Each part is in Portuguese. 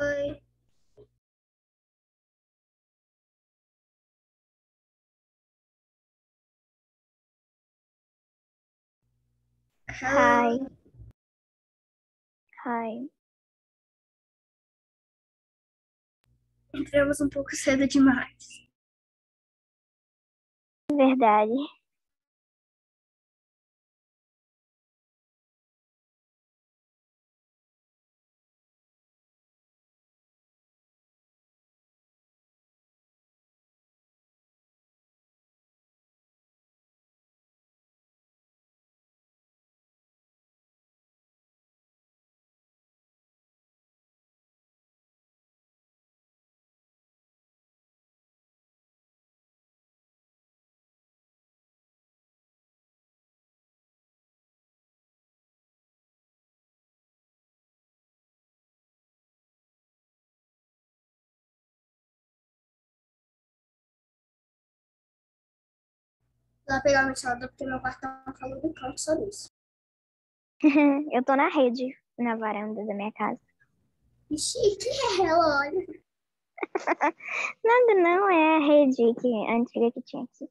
Oi. Hi. Hi. Entramos um pouco cedo demais. Verdade. Lá pegar o ventilador porque meu quarto tá falando do canto sobre isso. Eu tô na rede, na varanda da minha casa. Que chique é ela, olha. Nada não, é a rede que, antiga que tinha aqui.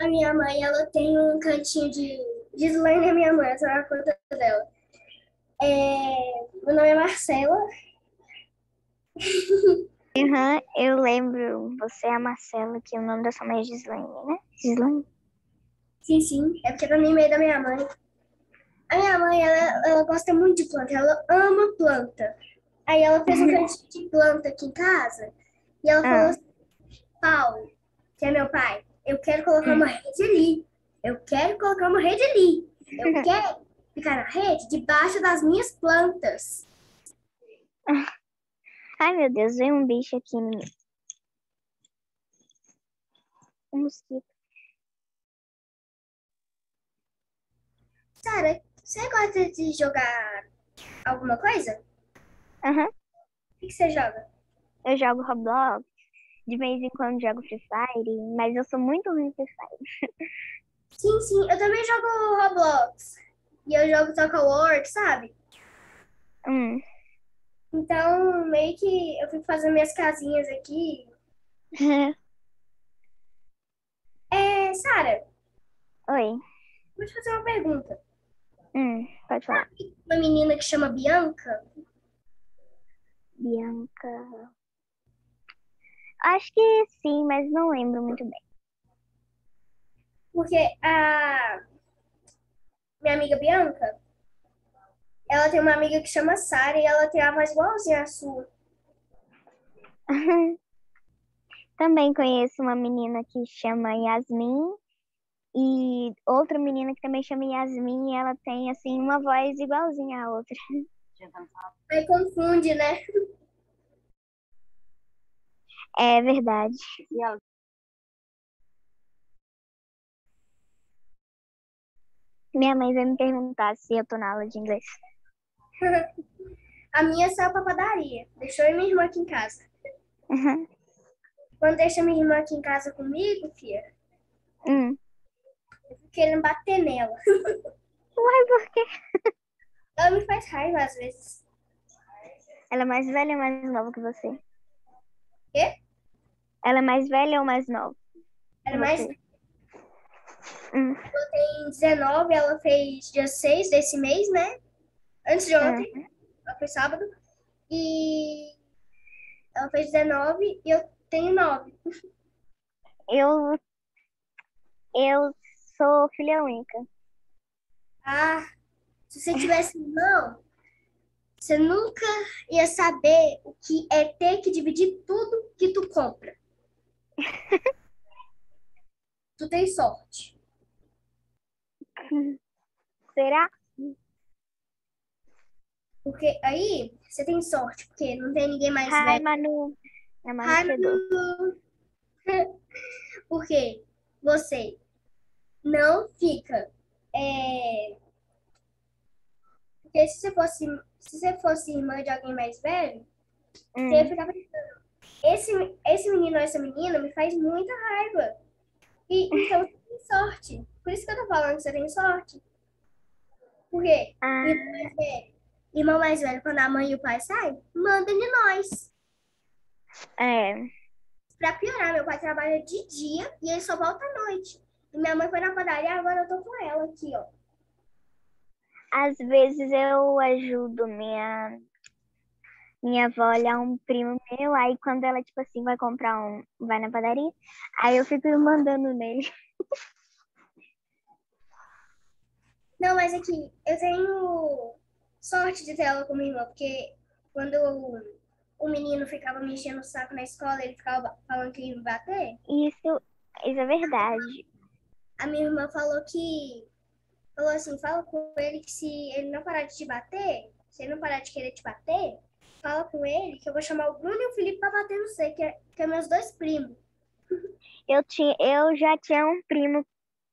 A minha mãe, ela tem um cantinho de, de slime, a minha mãe, essa é a conta dela. É, meu nome é Marcela. Uhum, eu lembro, você é a Marcela, que o nome da sua mãe é Gislaine, né? Gislaine? Sim, sim, é porque tá no e-mail da minha mãe. A minha mãe, ela, ela gosta muito de planta, ela ama planta. Aí ela fez um cantinho de planta aqui em casa e ela falou Ah. assim, Paulo, que é meu pai, eu quero colocar uma rede ali. Eu quero colocar uma rede ali. Eu quero ficar na rede debaixo das minhas plantas. Ai, meu Deus, veio um bicho aqui em mim. Um mosquito. Sara, você gosta de jogar alguma coisa? Aham, O que que você joga? eu jogo Roblox. De vez em quando jogo Free Fire, mas eu sou muito ruim em Free Fire. Sim, sim, eu também jogo Roblox. E eu jogo Toca War, sabe? Hum. Então, meio que eu fico fazendo minhas casinhas aqui. É, Sara, Oi. vou te fazer uma pergunta. Hum, pode falar. Uma menina que chama Bianca, Bianca. Acho que sim, mas não lembro muito bem. porque a minha amiga Bianca, ela tem uma amiga que chama Sara e ela tem a voz igualzinha à sua. Também conheço uma menina que chama Yasmin e outra menina que também chama Yasmin e ela tem assim uma voz igualzinha à outra. Aí confunde, né? É verdade. Minha mãe vai me perguntar se eu tô na aula de inglês. A minha saiu pra padaria. Deixou eu e minha irmã aqui em casa. Uhum. Quando deixa minha irmã aqui em casa comigo, filha, Hum. eu fico querendo bater nela. Uai, por quê? Ela me faz raiva às vezes. Ela é mais velha ou mais nova que você? Quê? Ela é mais velha ou mais nova? Ela é mais? Hum. tem 19, ela fez dia 6 desse mês, né? Antes de ontem, Uhum. ela foi sábado. E ela fez 19 e eu tenho 9. Eu eu sou filha única. Ah, se você tivesse irmão, você nunca ia saber o que é ter que dividir tudo que tu compra. tu tem sorte. Será? Porque aí você tem sorte, porque não tem ninguém mais Ai, velho. Manu. A Manu Ai. Manu. Porque você não fica. é, Porque se você fosse se você fosse irmã de alguém mais velho, Hum. você ia ficar pensando, esse, esse menino ou essa menina me faz muita raiva. E então você tem sorte. Por isso que eu tô falando que você tem sorte. Por quê? Ah, Irmão mais velho, irmão mais velho, quando a mãe e o pai saem, manda em nós. é. Pra piorar, meu pai trabalha de dia e ele só volta à noite. E minha mãe foi na padaria, agora eu tô com ela aqui, ó. Às vezes eu ajudo minha minha avó olhar um primo meu, aí quando ela, tipo assim, vai comprar um, vai na padaria, aí eu fico mandando nele. Não, mas aqui, eu tenho sorte de ter ela como irmã, porque quando o, o menino ficava me enchendo o saco na escola, ele ficava falando que ia me bater, Isso, isso é verdade. a minha irmã falou que, falou assim, fala com ele que se ele não parar de te bater, se ele não parar de querer te bater, fala com ele que eu vou chamar o Bruno e o Felipe pra bater no você, que é, que é meus dois primos. Eu tinha, eu já tinha um primo,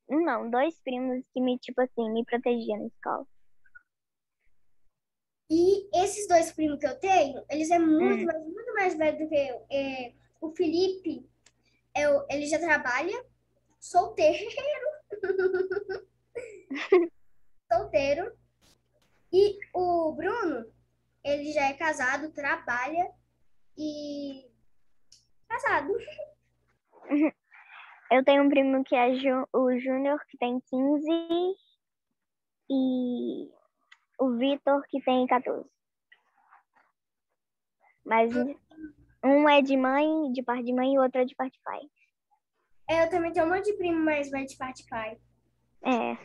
não, dois primos que me, tipo assim, me protegiam na escola. E esses dois primos que eu tenho, eles é muito, Hum. mais, muito mais velho do que eu. É, o Felipe, é, o- ele já trabalha solteiro. solteiro. E o Bruno, ele já é casado, trabalha e. Casado. Eu tenho um primo que é o Júnior, que tem 15, e o Vitor, que tem 14. Mas um é de mãe, de parte de mãe, e o outro é de parte de pai. É, eu também tenho um monte de primo mais velho de parte de pai. É,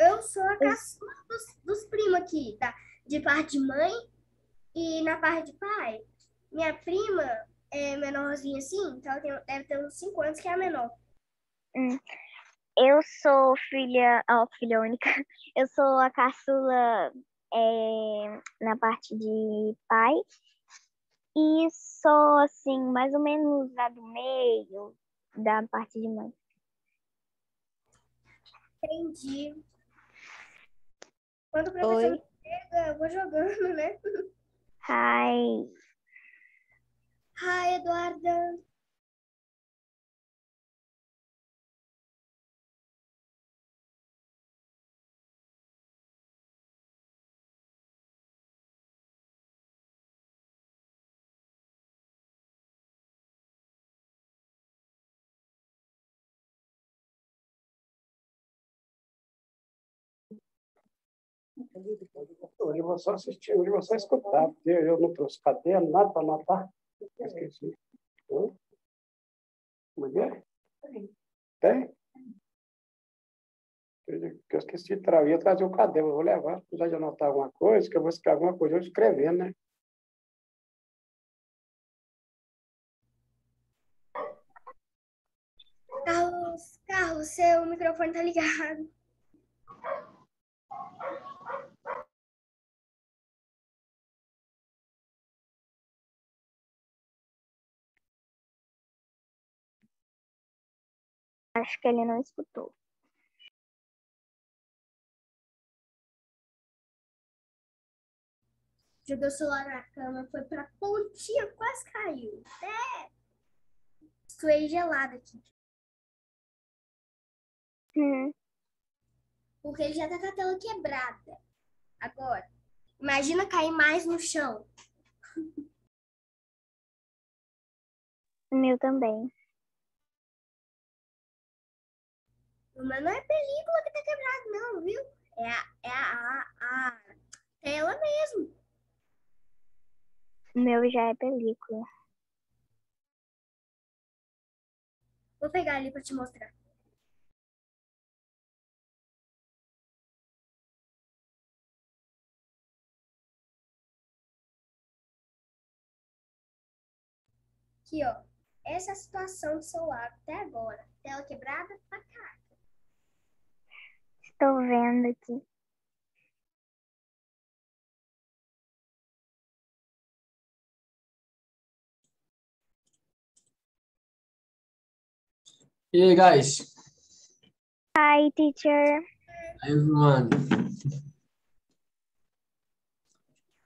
Eu, eu sou a caçula dos, dos primos aqui, tá? De parte de mãe e na parte de pai. Minha prima é menorzinha assim, então ela tem- deve ter uns 5 anos que é a menor. eu sou filha, ó, filha única. Eu sou a caçula é, na parte de pai. E sou, assim, mais ou menos a do meio da parte de mãe. Entendi. Quando o professor Oi. chega, eu vou jogando, né? Hi. Hi, Eduarda. Hoje eu vou só assistir, hoje eu vou só escutar, porque eu não trouxe caderno, nada para anotar. Esqueci. Hã? Como é é? Tem? Eu esqueci de trazer, ia trazer o caderno, eu vou levar, apesar de anotar alguma coisa, que eu vou escrever alguma coisa, eu escrevendo, né? Carlos, Carlos, seu microfone tá ligado. Acho que ele não escutou. Joguei o celular na cama, foi pra pontinha, quase caiu. É. Suei gelado aqui. Hum, Porque ele já tá com a tela quebrada. Agora, imagina cair mais no chão. o meu também. Meu não é película que tá quebrado, não, viu? É a, é a, a, a tela mesmo. O meu já é película. Vou pegar ali pra te mostrar. Aqui, ó. Essa é a situação do celular até agora. Tela quebrada pra cá. Estou vendo aqui. E aí, guys? Hi, teacher. Hi, everyone.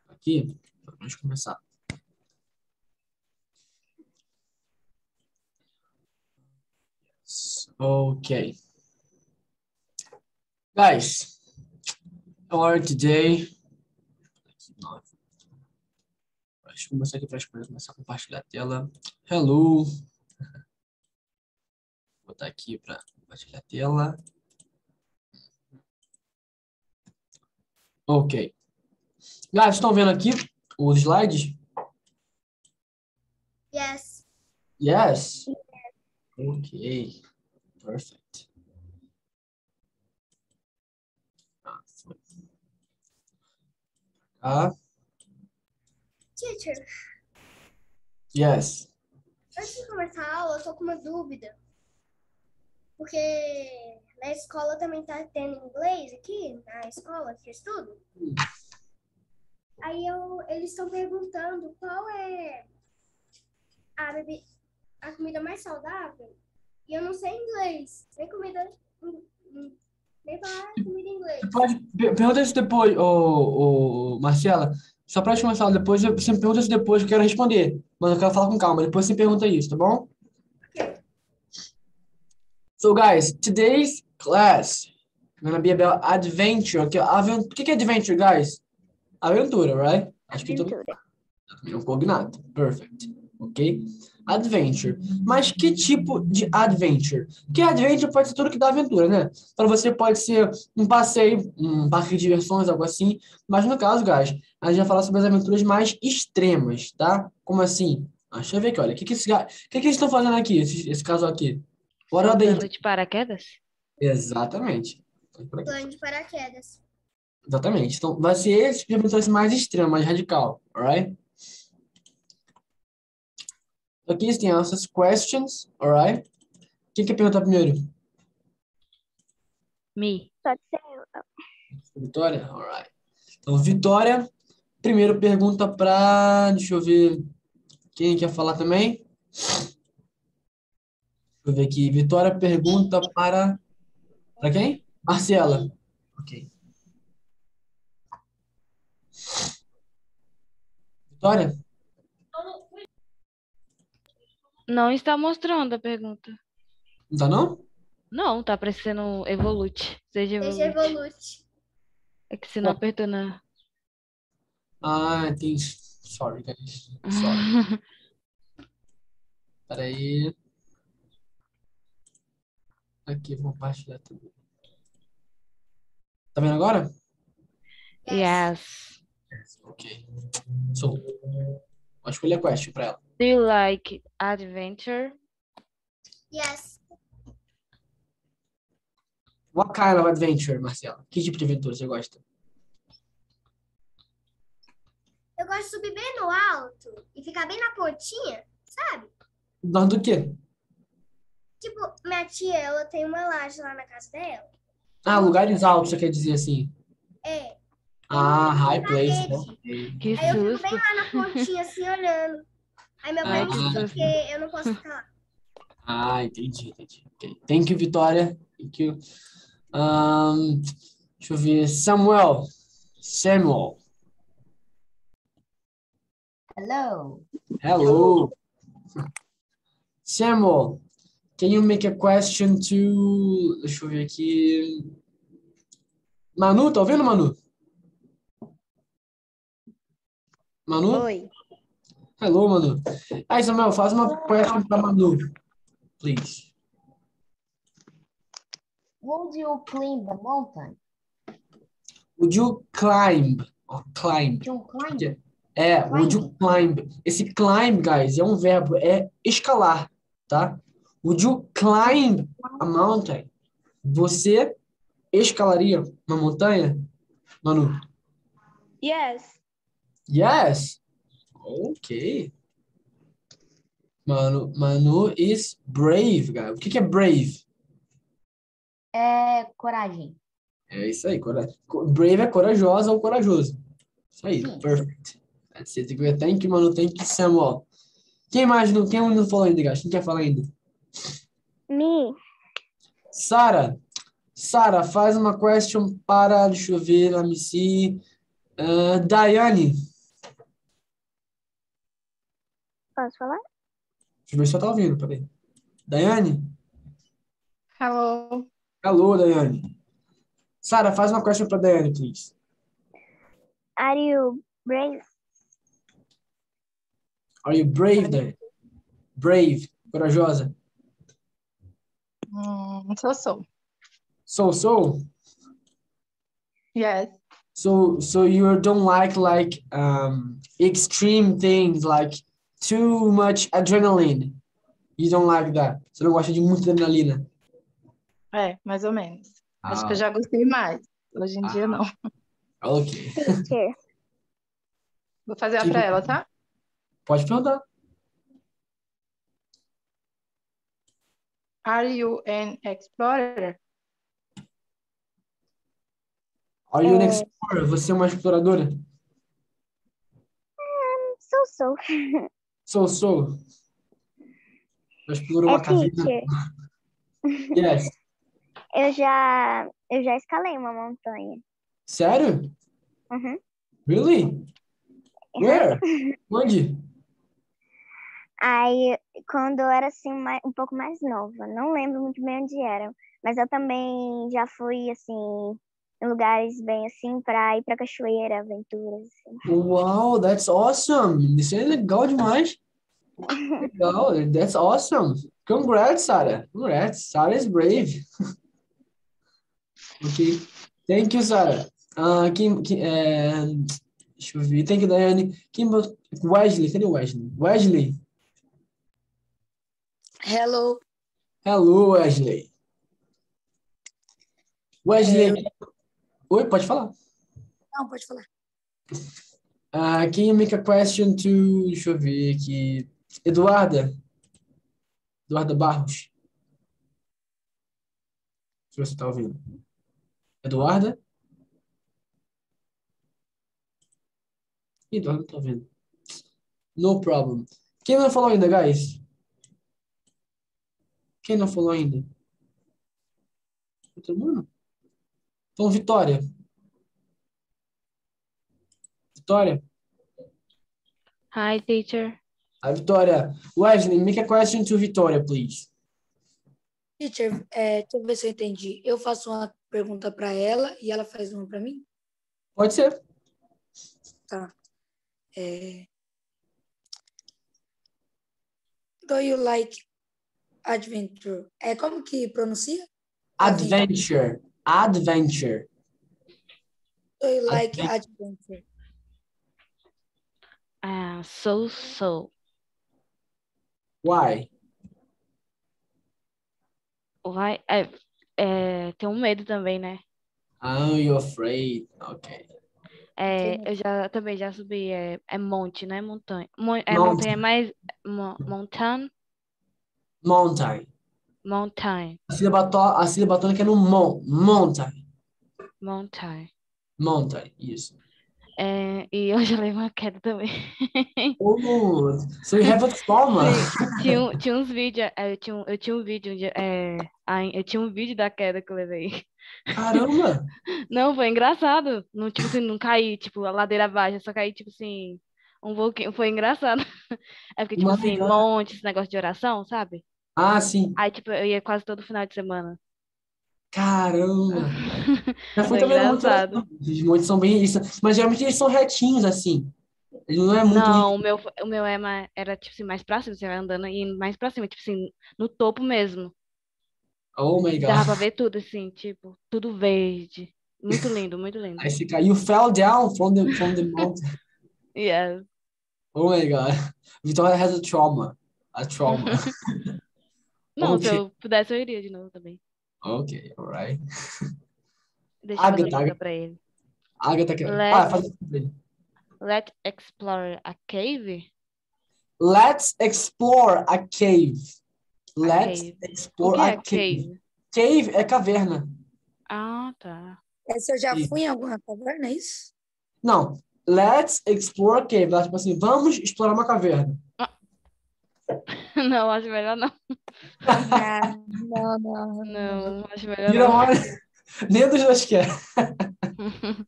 aqui, vamos começar. Okay. Guys, how are you today? Deixa eu começar aqui para as coisas, começar a compartilhar a tela. Hello. Vou botar aqui para compartilhar a tela. Ok. Guys, estão vendo aqui os slides? Yes. Yes. Ok. Perfect. Ah, foi. Ah, Teacher, yes. antes de começar a aula, eu tô com uma dúvida. Porque na escola também tá tendo inglês aqui, na escola que eu estudo. Aí eu, eles estão perguntando qual é a, bebi- a comida mais saudável. E eu não sei inglês. Nem comida. Nem falar comida em inglês. Você pode per- pergunta isso depois, ô, ô, Marcela. Só para te começar depois, você me pergunta isso depois, eu quero responder. Mas eu quero falar com calma. Depois você pergunta isso, tá bom? So, guys, today's class gonna be about adventure. Okay? Aven o que é adventure, guys? Aventura, right? Acho que todo Aventura. um cognado. Perfect. Ok? Adventure. Mas que tipo de adventure? Porque adventure pode ser tudo que dá aventura, né? Para você pode ser um passeio, um parque de diversões, algo assim. Mas no caso, guys, a gente vai falar sobre as aventuras mais extremas, tá? Como assim? Ah, deixa eu ver aqui, olha. O que, que, esse, que, que eles estão fazendo aqui, esse, esse casal aqui? What are they- Saltando de paraquedas? Exatamente. Plano de paraquedas. Exatamente. Então, vai ser esse de aventuras mais extremo, mais radical, alright? Aqui tem essas questions, alright? Quem quer perguntar primeiro? Me. Pode ser eu. Vitória? Alright. Então, Vitória, primeiro pergunta para. Deixa eu ver. Quem quer falar também? Deixa eu ver aqui. Vitória pergunta para. Para quem? Marcela. Ok. Vitória? Não está mostrando a pergunta. Não tá não? Não, tá aparecendo Evolute. Seja Seja Evolute. Evolute. É que você não apertou na. Ah, entendi. Sorry, guys. Sorry. Peraí. Aqui, vou compartilhar tudo. Tá vendo agora? Yes. Ok. So, pode escolher a question para ela. Do you like adventure? Yes. What kind of adventure, Marcela? Que tipo de aventura você gosta? Eu gosto de subir bem no alto e ficar bem na pontinha, sabe? Nós do quê? Tipo, minha tia, ela tem uma laje lá na casa dela. Ah, lugares altos, você quer dizer assim? É. Ah, high place. ok. Que Aí eu fico bem lá na pontinha, assim, olhando. Aí meu pai Ah, me que diz susto. que eu não posso ficar lá. Ah, entendi, entendi. Thank you, Vitória. Thank you. Um, deixa eu ver. Samuel. Samuel. Hello. Hello. Samuel, can you make a question to. Deixa eu ver aqui. Manu, tá ouvindo, Manu? Manu? Oi. Hello, Manu. Aí, Samuel, faz uma question para Manu, please. Would you climb the mountain? Would you climb? Or climb. Would you climb? Yeah. É, would you climb? Esse climb, guys, é um verbo, é escalar, tá? Would you climb a mountain? Você escalaria uma montanha? Manu? Yes. Yes. Ok. Manu, Manu is brave, guys. O que que é brave? É coragem. É isso aí. cora- co- Brave é corajosa ou corajoso. Isso aí. Sim. Perfect. That's it. Thank you, Manu. Thank you, Samuel. Quem mais não, quem não falou ainda, guys? Quem quer falar ainda? Me. Sara. Sara, faz uma question para, deixa eu ver, let me see. Uh, Daiane. Posso falar? Deixa eu ver se eu tá ouvindo, peraí. Daiane? Hello. Alô, Daiane. Sara, faz uma question pra Daiane, please. Are you brave? Are you brave, Daiane? Brave, corajosa. Mm, so so. So, so? Yes. So, so you don't like like um extreme things, like too much adrenaline. You don't like that. Você não gosta de muita adrenalina. É, mais ou menos. Acho Ah. que eu já gostei mais. Hoje em dia, Ah. não. Ok. Vou fazer uma Tipo- pra ela, tá? Pode perguntar. Are you an explorer? Are you an É. explorer? Você é uma exploradora? So, so. Sou, sou. Já explorou É caverna? teacher. Yes. Eu já, eu já escalei uma montanha. Sério? Uhum. Really? Where? Onde? Aí, quando eu era assim, um pouco mais nova, não lembro muito bem onde era, mas eu também já fui assim, em lugares bem assim, pra ir pra cachoeira, aventuras. Assim. Wow, that's awesome. Isso é legal demais. Legal, that's awesome. Congrats, Sarah. Congrats. Sarah is brave. ok. Thank you, Sarah. Ah, quem, quem, é, deixa eu ver. Thank you. Quem, bot- Wesley, cadê o Wesley? Wesley. Hello. Hello, Wesley. Wesley. Oi, pode falar. Não, pode falar. Uh, can you make a question to, deixa eu ver aqui, Eduarda? Eduarda Barros. Se você está ouvindo. Eduarda? Eduarda não está ouvindo. No problem. Quem não falou ainda, guys? Quem não falou ainda? Todo mundo? Então, Vitória. Vitória? Hi, teacher. A Vitória. Wesley, make a question to Vitória, please. Teacher, é, deixa eu ver se eu entendi. Eu faço uma pergunta para ela e ela faz uma para mim? Pode ser. Tá. É, do you like adventure? É como que pronuncia? Adventure. Adventure. You like Adven- adventure? Ah, so, so. Why? Why? É, é, tenho medo também, né? Oh, you're afraid. Okay. É, eu já também já subi, é, é monte, né? Montanha. Mon, é, montanha é mais. Mo, mountain? Mountain. Mountain. A sílaba, to, a sílaba tônica é no mon. Mountain. Mountain. Mountain. Isso. É, e eu já levei uma queda também. Oh, so you have a trauma. Tinha, tinha uns vídeos, é, eu tinha, um- eu tinha um vídeo, onde, é, eu tinha um vídeo da queda que eu levei. Caramba. Não, foi engraçado. Não, tipo assim, não caí, tipo, a ladeira abaixo, eu só caí, tipo assim, um pouquinho. Foi engraçado. É porque, tipo assim, monte, esse negócio de oração, sabe? Ah, sim. Aí, tipo, eu ia quase todo final de semana. Caramba. Fui Foi também engraçado. Oração. Os montes são bem isso. Mas geralmente eles são retinhos, assim. Ele não é muito. Não, o meu, o meu é mais, era, tipo assim, mais pra cima, você vai andando e mais pra cima, tipo assim, no topo mesmo. Oh my Dava God. pra ver tudo, assim, tipo, tudo verde. Muito lindo, muito lindo. Aí você caiu. You fell down from the, from the mountain. Yes. Oh my God. Vitória has a trauma. A trauma. Não, se Ok. eu pudesse, eu iria de novo também. ok, alright. Deixa eu fazer Agatha, Agatha. pra ele. Agatha quer. Let's- Ah, faz pra ele. Let's explore a cave? Let's explore a cave. Let's cave. O explore a é cave. cave? Cave é caverna. Ah, tá. Essa eu já fui em alguma caverna, é isso? Não. Let's explore a cave. Tipo assim, vamos explorar uma caverna. Não, acho melhor não. Ah, não, não, Não, acho melhor Vira não. hora. Nem dos dois quer.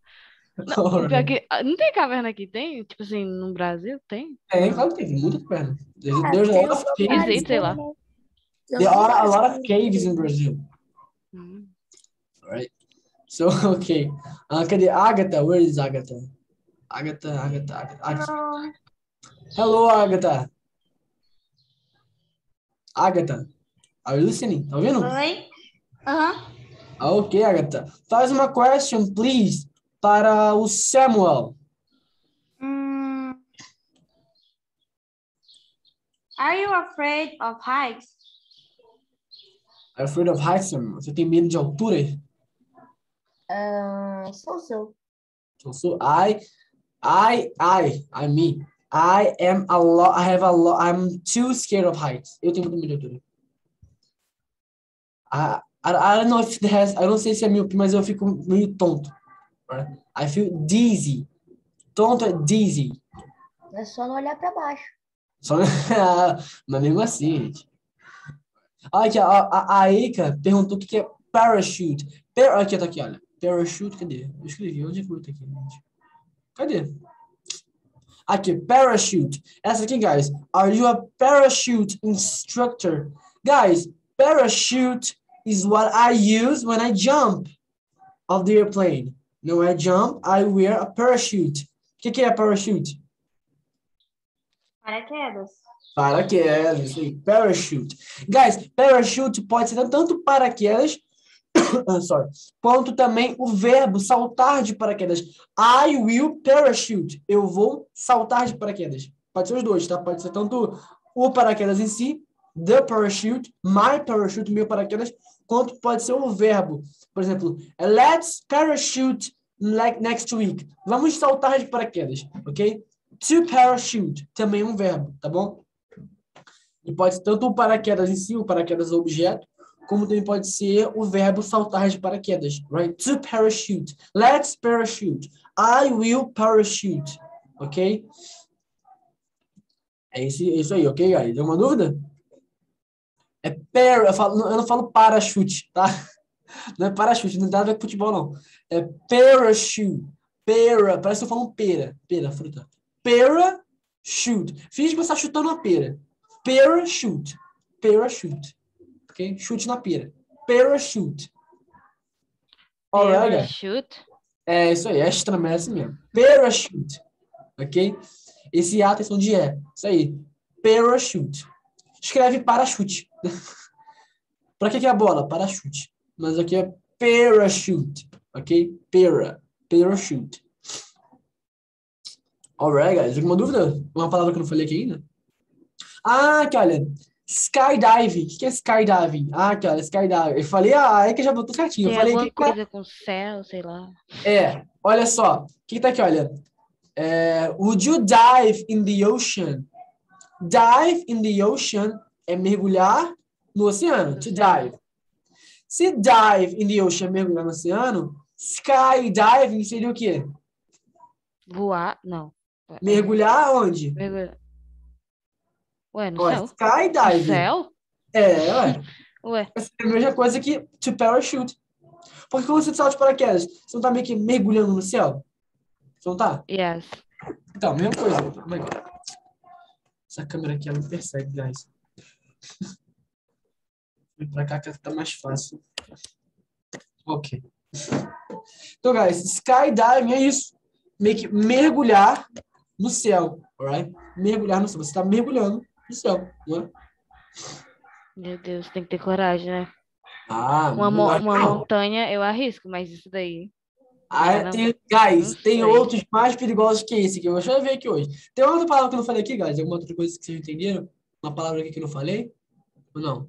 O pior que, ah, não tem caverna aqui, tem? Tipo assim, no Brasil, tem? Tem, claro que tem, tem muita caverna. There's, Ah, caves. Existe, sei lá. There are a lot of caves in Brazil. Hum. Right? So, okay. Uh, cadê Agatha? Where is Agatha? Agatha, Agatha, Agatha. Agatha. Hello, Agatha. Agatha, are you listening? Tá ouvindo? Oi? Aham. Ok, Agatha. Faz uma question, please, para o Samuel. Hum. Are you afraid of heights? Are you afraid of heights, Samuel? Você tem medo de altura? Ah, sou seu. So, so I, I, I, I mean, I am a lot, I have a lot, I'm too scared of heights. Eu tenho muito medo de altura. I, I, I don't know if it has, I não sei se é míope, mas eu fico meio tonto. Right? I feel dizzy. Tonto é dizzy. É só não olhar pra baixo. Só, mas mesmo assim, gente. Aqui, a, a, a Eika perguntou o que é parachute. Par, aqui, tá aqui, olha. Parachute, cadê? Eu escrevi, onde é que eu tô aqui, gente? Cadê? Aqui, parachute. Essa aqui, guys. Are you a parachute instructor? Guys, parachute is what I use when I jump of the airplane. No, I jump, I wear a parachute. O que que é parachute? Paraquedas. Paraquedas, parachute. Guys, parachute pode ser tanto paraquedas, sorry, quanto também o verbo saltar de paraquedas. I will parachute. Eu vou saltar de paraquedas. Pode ser os dois, tá? Pode ser tanto o paraquedas em si, the parachute, my parachute, meu paraquedas, quanto pode ser o verbo. Por exemplo, let's parachute next week. Vamos saltar de paraquedas, ok? To parachute, também um verbo, tá bom? E pode ser tanto o paraquedas em si, o paraquedas objeto, como também pode ser o verbo saltar de paraquedas, right? To parachute. Let's parachute. I will parachute. Ok? É isso, é isso aí, ok, guys? Alguma dúvida? É par, eu, falo, eu não falo parachute, tá? Não é parachute, não tem nada a ver com futebol, não. É parachute. Pera, parece que eu falo pera. Pera, fruta. Parachute. Finge que você está chutando uma pera. Parachute. Parachute. Ok? Chute na pera. Parachute. Guys. Parachute. É isso aí, extra é assim mesmo. Parachute. Ok? Esse A tem som de E. Isso aí. Parachute. Escreve parachute. Pra que, que é a bola? Parachute. Mas aqui é parachute. Ok? Para. Parachute. Alright, guys. Alguma dúvida? Uma palavra que eu não falei aqui ainda? Ah, aqui, olha. Skydiving. O que é skydiving? Ah, aqui, olha. Skydiving. Eu falei, ah, é que já botou certinho. Eu falei alguma que coisa com céu, sei lá. é, olha só. O que, que tá aqui, olha? É, would you dive in the ocean? Dive in the ocean é mergulhar no oceano. To dive. Se dive in the ocean é mergulhar no oceano, skydiving seria o quê? Voar, não. Mergulhar onde? Mergulhar. Ué, no Ó, céu? No skydiving. céu? É, ué. Ué, É a mesma coisa que to parachute. Porque quando você salta de paraquedas, você não tá meio que mergulhando no céu? Você não tá? yes. Então, mesma coisa. Essa câmera aqui, ela não persegue, guys. Vem pra cá que tá mais fácil. Ok. Então, guys, skydiving é isso. Meio que mergulhar no céu, alright? Mergulhar no céu. Você tá mergulhando no céu, não é? Meu Deus, tem que ter coragem, né? Ah, Uma, mo- uma montanha eu arrisco, mas isso daí. Ah, Não, tem, guys, tem outros mais perigosos que esse aqui. Deixa eu ver aqui hoje. Tem outra palavra que eu não falei aqui, guys? Alguma outra coisa que vocês entenderam? Uma palavra aqui que eu não falei? Ou não?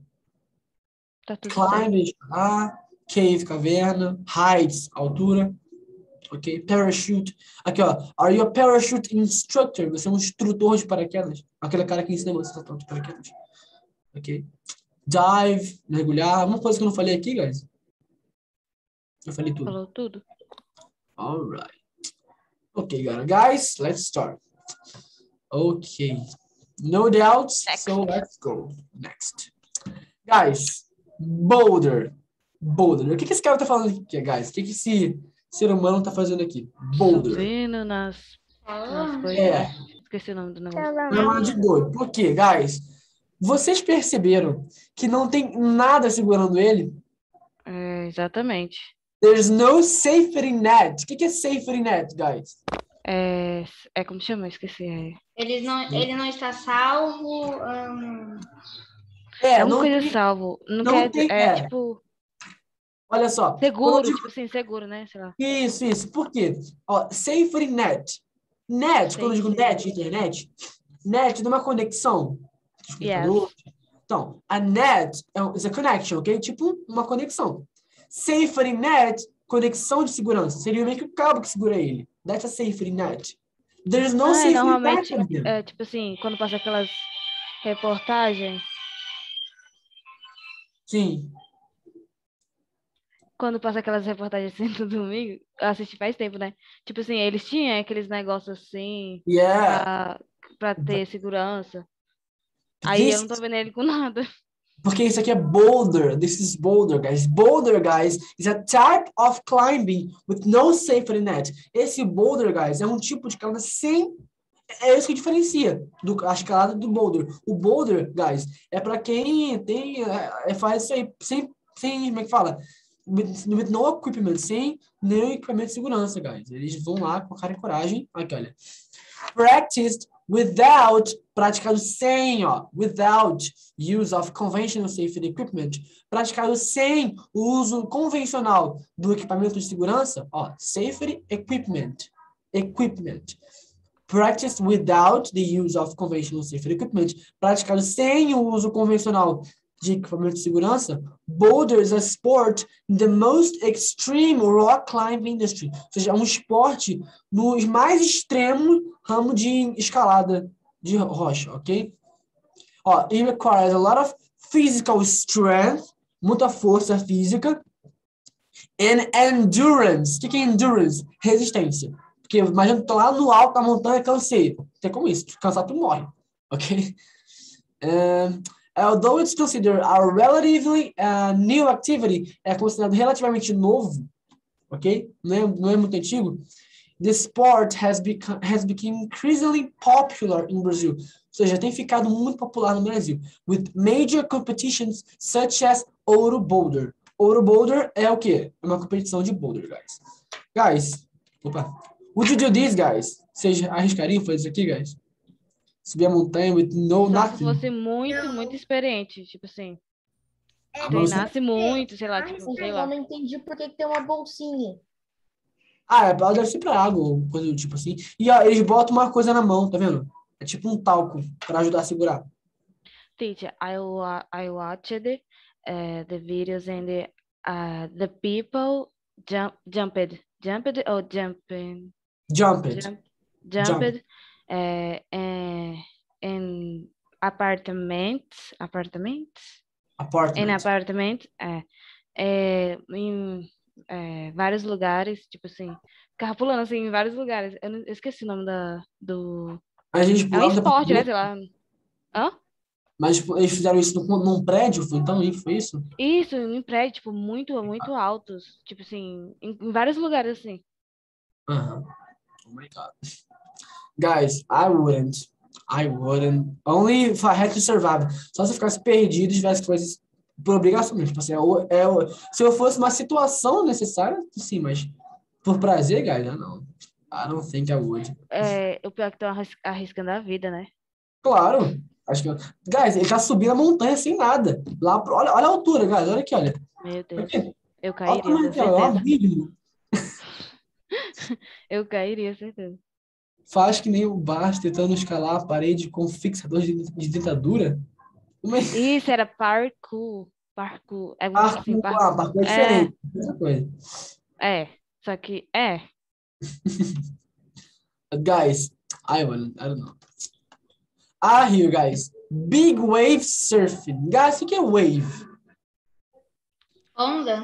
Tá tudo certo. Climb, ah, cave, caverna, heights, altura. Ok? Parachute. Aqui, ó. Are you a parachute instructor? Você é um instrutor de paraquedas. Aquele cara que ensina você a saltar de paraquedas. Ok? Dive, mergulhar. Uma coisa que eu não falei aqui, guys. Eu falei tudo. Falou tudo? All right. Okay, got guys, let's start. Okay. No doubts, so let's go. Next. Guys, boulder. Boulder. O que, que esse cara tá falando aqui, guys? O que, que esse ser humano tá fazendo aqui? Boulder. Subindo nas, nas coisas. É. Esqueci o nome do negócio. Não é de doido. Por quê, guys? Vocês perceberam que não tem nada segurando ele? É, exatamente. There's no safety net. O que que é safety net, guys? É, é como chama? Esqueci. É, Eles não, ele não está salvo. hum, É, é uma não coisa tem- salvo. Não, não quer tem- é, é. tipo Olha só. seguro, digo- tipo assim, seguro, né? Sei lá. Isso, isso. Por quê? Ó, safety net. Net, quando eu digo net, internet, net é uma conexão. Yes. Então, a net é um- is a connection, ok? Tipo uma conexão. Safety net, conexão de segurança. Seria meio que o cabo que segura ele. That's a safety net. There's no Ah, safety normalmente, net. é, tipo assim, quando passa aquelas reportagens, Sim. Quando passa aquelas reportagens assim no domingo, eu assisti faz tempo, né? Tipo assim, eles tinham aqueles negócios assim, Yeah. pra, pra ter segurança. Aí eu não tô vendo ele com nada. Porque isso aqui é boulder. This is boulder, guys. Boulder, guys, is a type of climbing with no safety net. Esse boulder, guys, é um tipo de escalada sem. É isso que diferencia do, a escalada do boulder. O boulder, guys, é para quem tem. É, é- faz isso aí sem, sem. Como é que fala? With, no equipment, sem nenhum equipamento de segurança, guys. Eles vão lá com cara e coragem. Aqui, olha. Practiced without, praticado sem, ó, without use of conventional safety equipment, praticado sem o uso convencional do equipamento de segurança, ó, safety equipment, equipment. Practiced without the use of conventional safety equipment, praticado sem o uso convencional de equipamento de segurança, boulder is a sport in the most extreme rock climbing industry, ou seja, é um esporte no mais extremo ramo de escalada de rocha, ok? Ó, it requires a lot of physical strength, muita força física, and endurance. O que que é endurance? Resistência. Porque imagina, tu tá lá no alto da montanha, cansei. Tem como isso, cansar, tu morre, ok? Um, although it's considered a relatively uh, new activity, é considerado relativamente novo, ok? Não é, não é muito antigo. The sport has become, has become increasingly popular in Brazil. Ou seja, tem ficado muito popular no Brasil. With major competitions such as Ouro Boulder. Ouro Boulder é o quê? É uma competição de boulder, guys. Guys, opa. Would you do this, guys? Vocês arriscariam fazer isso aqui, guys? Subir a montanha with no Só se fosse muito, Não. muito experiente. Tipo assim, É, Mas- treinasse muito, sei lá, Ai, tipo, sim, sei Eu lá. não entendi por que, que tem uma bolsinha. Ah, é, deve ser pra água, ou coisa do tipo assim. E ó, eles botam uma coisa na mão, tá vendo? É tipo um talco pra ajudar a segurar. Teacher, I, wa I watched uh, the videos and the, uh, the people jump, jumped, jumped or jumping, Jump it. jump, jumped uh, in, in apartments, apartments, in Apartment. apartments, é, é, em é, vários lugares, tipo assim, ficava pulando assim em vários lugares. Eu, não- eu esqueci o nome da, do. A gente É um da esporte, né? Sei lá. Hã? Mas tipo, eles fizeram isso num, num prédio, foi então foi isso? Isso, em prédio, tipo, muito, muito altos. Tipo assim, em, em vários lugares, assim. Aham. Oh my god. Guys, I wouldn't. I wouldn't. Only if I had to survive. Só se eu ficasse perdido e tivesse coisas por obrigação mesmo. Tipo assim, é o- é se eu fosse uma situação necessária, sim, mas por prazer, guys, não. I don't think I would. É, o pior é que estão arriscando a vida, né? Claro. Acho que. Guys, ele tá subindo a montanha sem nada. Lá, olha, olha a altura, guys. Olha aqui, olha. Meu Deus. Aqui. Eu Olha cairia, ó, é. Eu cairia, certeza. Faz que nem o Bart tentando escalar a parede com fixador de, de dentadura. Como é Isso era parkour. Parkour. É muito assim, Parkour, ah, parkour. parkour é diferente. Outra coisa. É, só que é. Guys, I wouldn't, I don't know. Ah, here, guys. Big wave surfing. Guys, o que é wave? Onda?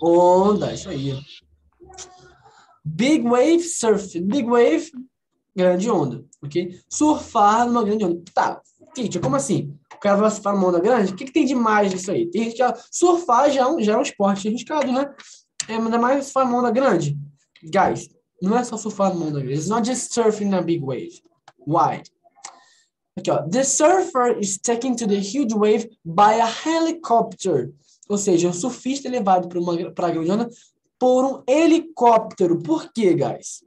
Onda, isso aí. Big wave surfing. Big wave, grande onda, ok? Surfar numa grande onda. Tá, teacher, como assim? O cara vai surfar numa onda grande? O que, que tem de mais nisso aí? Tem gente que surfar já é um, já é um esporte arriscado, né? É, ainda mais surfar numa onda grande. Guys, não é só surfar numa onda grande. It's not just surfing a big wave. Why? Aqui, ó. The surfer is taken to the huge wave by a helicopter. Ou seja, o surfista é levado para pra grande onda por um helicóptero. Por quê, guys?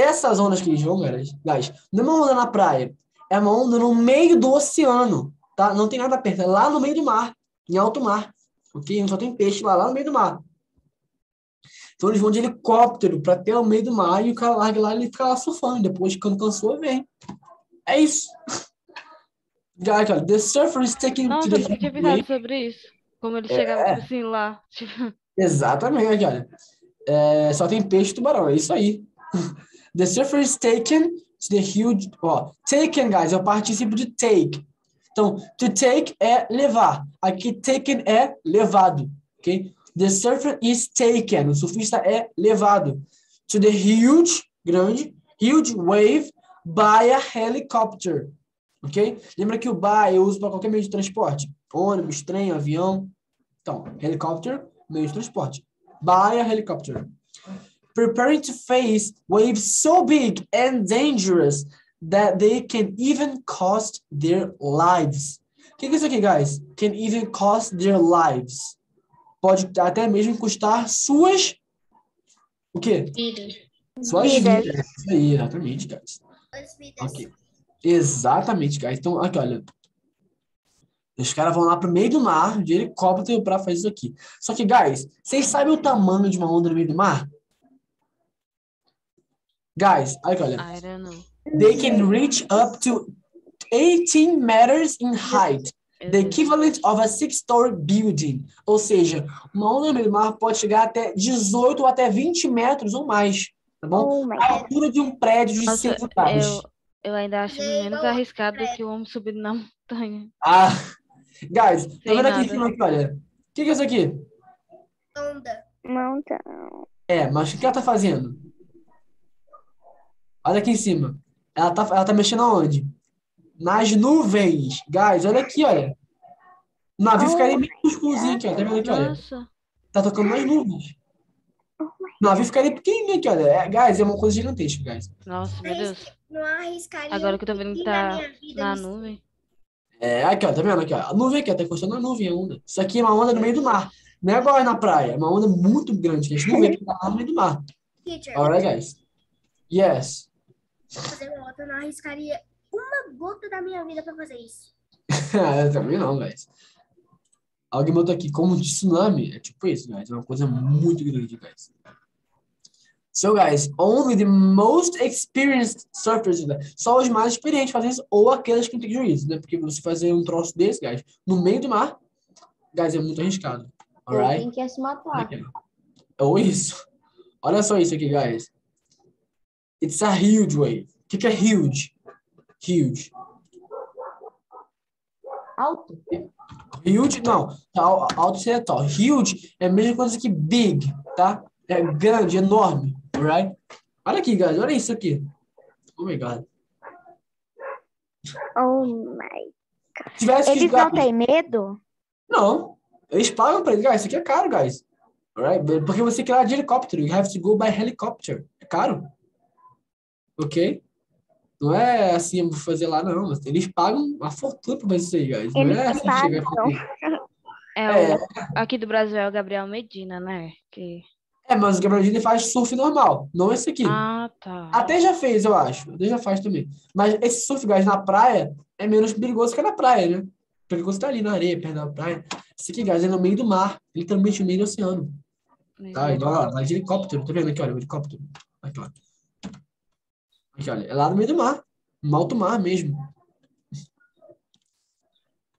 Essas ondas que eles vão, guys, guys, não é uma onda na praia. É uma onda no meio do oceano, tá? Não tem nada perto. É lá no meio do mar, em alto mar. Ok? Só tem peixe lá, lá no meio do mar. Então eles vão de helicóptero para até o meio do mar e o cara larga lá e ele fica lá surfando. Depois, quando cansou, vem. É isso. Guys, olha, the surfer is taking Nossa, to eu the tinha pensado sobre isso. Como ele chegava É. assim lá. Tipo, Exatamente, olha. É, só tem peixe e tubarão, é isso aí. The surfer is taken to the huge. Ó, taken, guys, é o participio de take. Então, to take é levar. Aqui, taken é levado, ok? The surfer is taken. O surfista é levado to the huge, grande, huge wave by a helicopter, ok? Lembra que o by eu uso para qualquer meio de transporte. Ônibus, trem, avião. Então, helicopter, meio de transporte. By a helicopter. Preparing to face waves so big and dangerous that they can even cost their lives. O que que é isso aqui, guys? Can even cost their lives. Pode até mesmo custar suas. O quê? Vida. Suas Vidas. vidas. Isso aí, exatamente, guys. As vidas. Ok. Exatamente, guys. Então, aqui, olha. Os caras vão lá pro meio do mar de helicóptero para fazer isso aqui. Só que, guys, vocês sabem o tamanho de uma onda no meio do mar? Guys, olha, olha. I don't know. They can reach up to 18 meters in height, the não- equivalent of a six-story building. Ou seja, uma onda no meio do mar pode chegar até 18 ou até 20 metros ou mais, tá bom? Oh A altura de um prédio de Nossa, seis andares. eu, eu ainda acho menos arriscado do que o homem subindo na montanha. Ah, guys, tá Sem vendo aqui em cima aqui, olha? O que que é isso aqui? Onda. Mountain. É, mas o que ela tá fazendo? Olha aqui em cima. Ela tá, ela tá mexendo aonde? Nas nuvens. Guys, olha aqui, olha. O navio Oh ficaria my minúsculozinho aqui, ó. Tá vendo aqui, olha? Nossa, Tá tocando nas nuvens. O navio ficaria pequenininho aqui, olha. É, guys, é uma coisa gigantesca, guys. nossa, meu Deus. Não arriscaria Agora que eu tô vendo que tá vida na nisso. nuvem. É, aqui, ó. Tá vendo aqui, ó? A nuvem aqui, ó. Tá encostando na nuvem a onda. Isso aqui é uma onda no meio do mar. Não é igual na praia. É uma onda muito grande. A gente não vê que tá lá no meio do mar. Teacher, Alright, guys? Yes. Pra fazer uma outra, eu não arriscaria uma gota da minha vida pra fazer isso. eu também não, guys. Alguém botou aqui, como um tsunami. É tipo isso, guys. É uma coisa muito grande, guys. So, guys, only the most experienced surfers, né? só os mais experientes fazem isso, ou aqueles que não têm juízo, né? Porque você fazer um troço desse, guys, no meio do mar, guys, é muito arriscado. Alright? quem quer se matar. Ou isso. Olha só isso aqui, guys. It's a huge wave. O que, que é huge? Huge. Alto? Huge, não. Al- Alto seria tall. Huge é a mesma coisa que big, tá? É grande, enorme, alright? Olha aqui, guys. Olha isso aqui. Oh my God. Oh my. Tivesse que Eles não têm medo? Não. Eles pagam pra eles, guys. Isso aqui é caro, guys. Alright? Porque você quer ir de helicóptero. You have to go by helicopter. É caro. Ok? Não é assim, eu vou fazer lá, não. Eles pagam uma fortuna pra fazer isso aí, guys. Não Eles é assim pagam. É, É. o, aqui do Brasil é o Gabriel Medina, né? Que... É, mas o Gabriel Dini faz surf normal. Não esse aqui. Ah, tá. Até já fez, eu acho. Até já faz também. Mas esse surf, guys, na praia é menos perigoso que na praia, né? Perigoso tá ali na areia, perto da praia. Esse aqui, guys, é no meio do mar. Literalmente no meio do oceano. Tá? Olha lá, vai de helicóptero. Tá vendo aqui, olha, o helicóptero. Aqui, ó. Olha. É lá no meio do mar. No alto mar mesmo.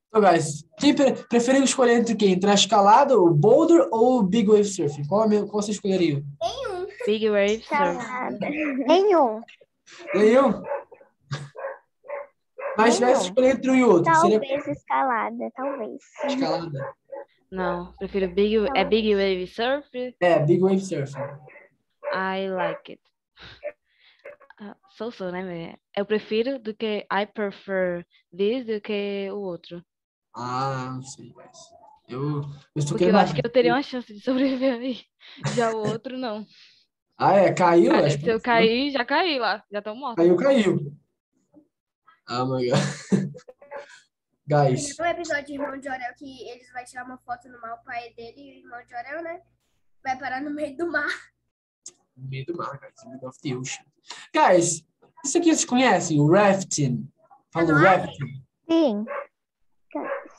Então, guys, quem pre escolher entre quem? Entre a escalada, o boulder ou o big wave surfing? Qual, qual você escolheria? Big Wave Surf. Calada. Nenhum. Nenhum? Mas se tivesse Nenhum. escolher entre um e outro, seria Talvez escalada, talvez. escalada. Não, prefiro Big, é Big Wave Surf. É, big wave surfing. I like it. Sou sou, né? Eu prefiro do que I prefer this do que o outro. Ah, não sei, guys. Eu, eu estou Porque eu acho que eu teria uma chance de sobreviver aí. Já o outro, não. Ah, é? Caiu? Cara, se eu cair, já caí lá. Já tô morta. Caiu, caiu. Ah, my God. Guys, Tem um episódio de Irmão de Orel que eles vão tirar uma foto no mar, o pai dele e o irmão de Orel, né? Vai parar no meio do mar. no meio do mar, guys. Middle of the ocean. Guys, isso aqui vocês conhecem? O rafting. Fala rafting. Sim.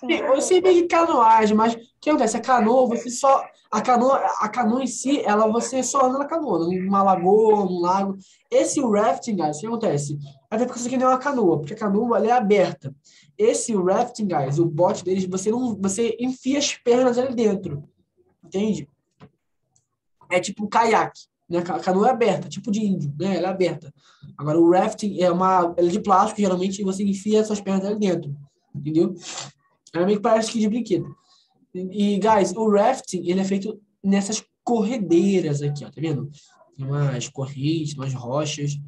Sim. Eu sei bem que canoagem, mas o que acontece? A canoa, você só. A canoa, a canoa em si, ela você só anda na canoa, numa lagoa, num lago. Esse rafting, guys, o que acontece? Até porque isso aqui não é uma canoa, porque a canoa é aberta. Esse rafting, guys, o bote deles, você não. Você enfia as pernas ali dentro. Entende? É tipo um caiaque. Né? A canoa é aberta, tipo de índio, né? Ela é aberta. Agora, o rafting é uma. Ela é de plástico, geralmente, você enfia suas pernas ali dentro. Entendeu? Ela meio que parece que de brinquedo. E, guys, o rafting, ele é feito nessas corredeiras aqui, ó, tá vendo? Tem umas correntes, umas rochas.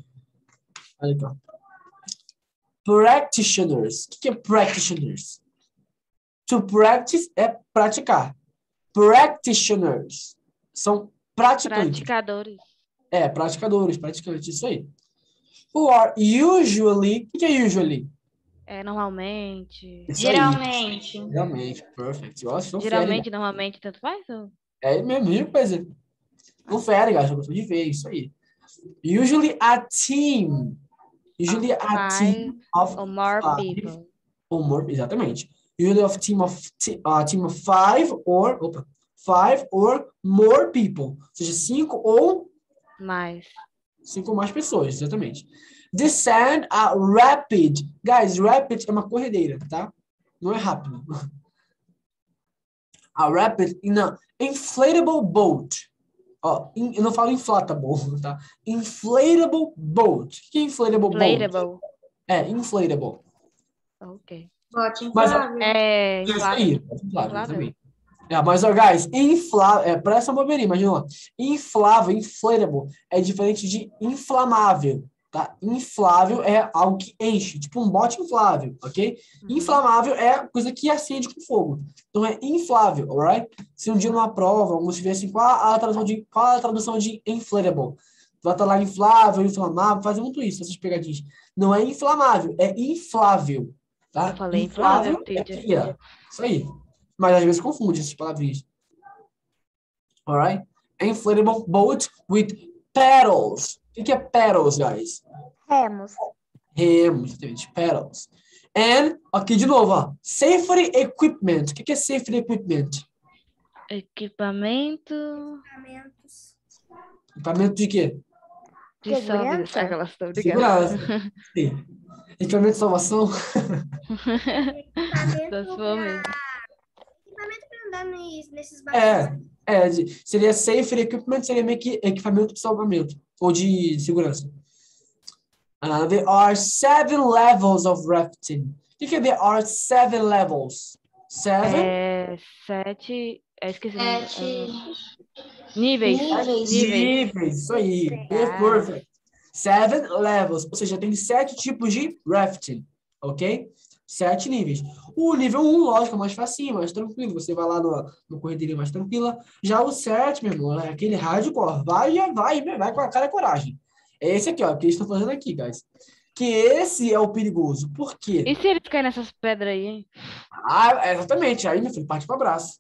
Olha aqui, ó. Practitioners. O que é practitioners? To practice é praticar. Practitioners são praticantes. Praticadores. É, praticadores, praticantes, isso aí. Who are usually. O que que é usually? É, normalmente. Isso aí. Geralmente. Geralmente, perfect. Nossa, Geralmente, normalmente, tanto faz? ou- É mesmo, mesma coisa. Confere, guys. Eu gosto de ver isso aí. Usually a team. Usually a team Five of or more five people. or more. Exatamente. Usually of team of a team of five or opa, five or more people. Ou seja, cinco ou Mais. cinco ou mais pessoas, exatamente. Descend a rapid. Guys, rapid é uma corredeira, tá? Não é rápido. A rapid in a inflatable boat. Ó, in- eu não falo inflatable, tá? Inflatable boat. O que é inflatable, boat? Inflatable. É, inflatable. Ok. Bote Mas, inflável. É, Isso inflável. aí, inflável. É, mas, ó, guys, inflável, é, presta uma bobeirinha, imagina lá. Inflável, inflatable, é diferente de inflamável, tá? Inflável é algo que enche, tipo um bote inflável, ok? Uhum. Inflamável é coisa que acende com fogo. Então é inflável, alright? Se um dia numa prova, vamos ver assim, qual a tradução de, qual a tradução de inflatable? Vai estar lá inflável, inflamável, fazer muito isso, essas pegadinhas. Não é inflamável, é inflável, tá? Eu falei inflável, é teacher. aqui, ó. Isso aí. Mas às vezes confunde essas palavrinhas. Alright? Inflatable boat with pedals. O que é pedals, guys? Remos. Remos, entende? Pedals. And, aqui de novo, ó. Safety equipment. O que é safety equipment? Equipamento Equipamentos. Equipamento de quê? de Segurança? tô brincando. Segurança. Sim. Equipamento de salvação. Equipamento Das pra... fomes. Equipamento pra andar nes- nesses É, barcos. é, de- seria safety equipment, seria meio que equipamento de salvamento, ou de segurança. Uh, there are seven levels of rafting. O que que é there are seven levels? Seven? É, sete. É, esqueci. Sete. É, níveis. Níveis. Níveis. Níveis, isso aí. Ah. Perfect. Seven levels, ou seja, tem sete tipos de rafting, ok? Sete níveis. O nível 1, um, lógico, é mais facinho, mais tranquilo. Você vai lá no, no corredeirinho mais tranquila. Já o 7, meu irmão, é aquele hardcore. Vai, já vai, vai com a cara e coragem. É esse aqui, ó, que eles estão fazendo aqui, guys. Que esse é o perigoso. Por quê? E se eles caírem nessas pedras aí, hein? Ah, exatamente. Aí, meu filho, parte para abraço.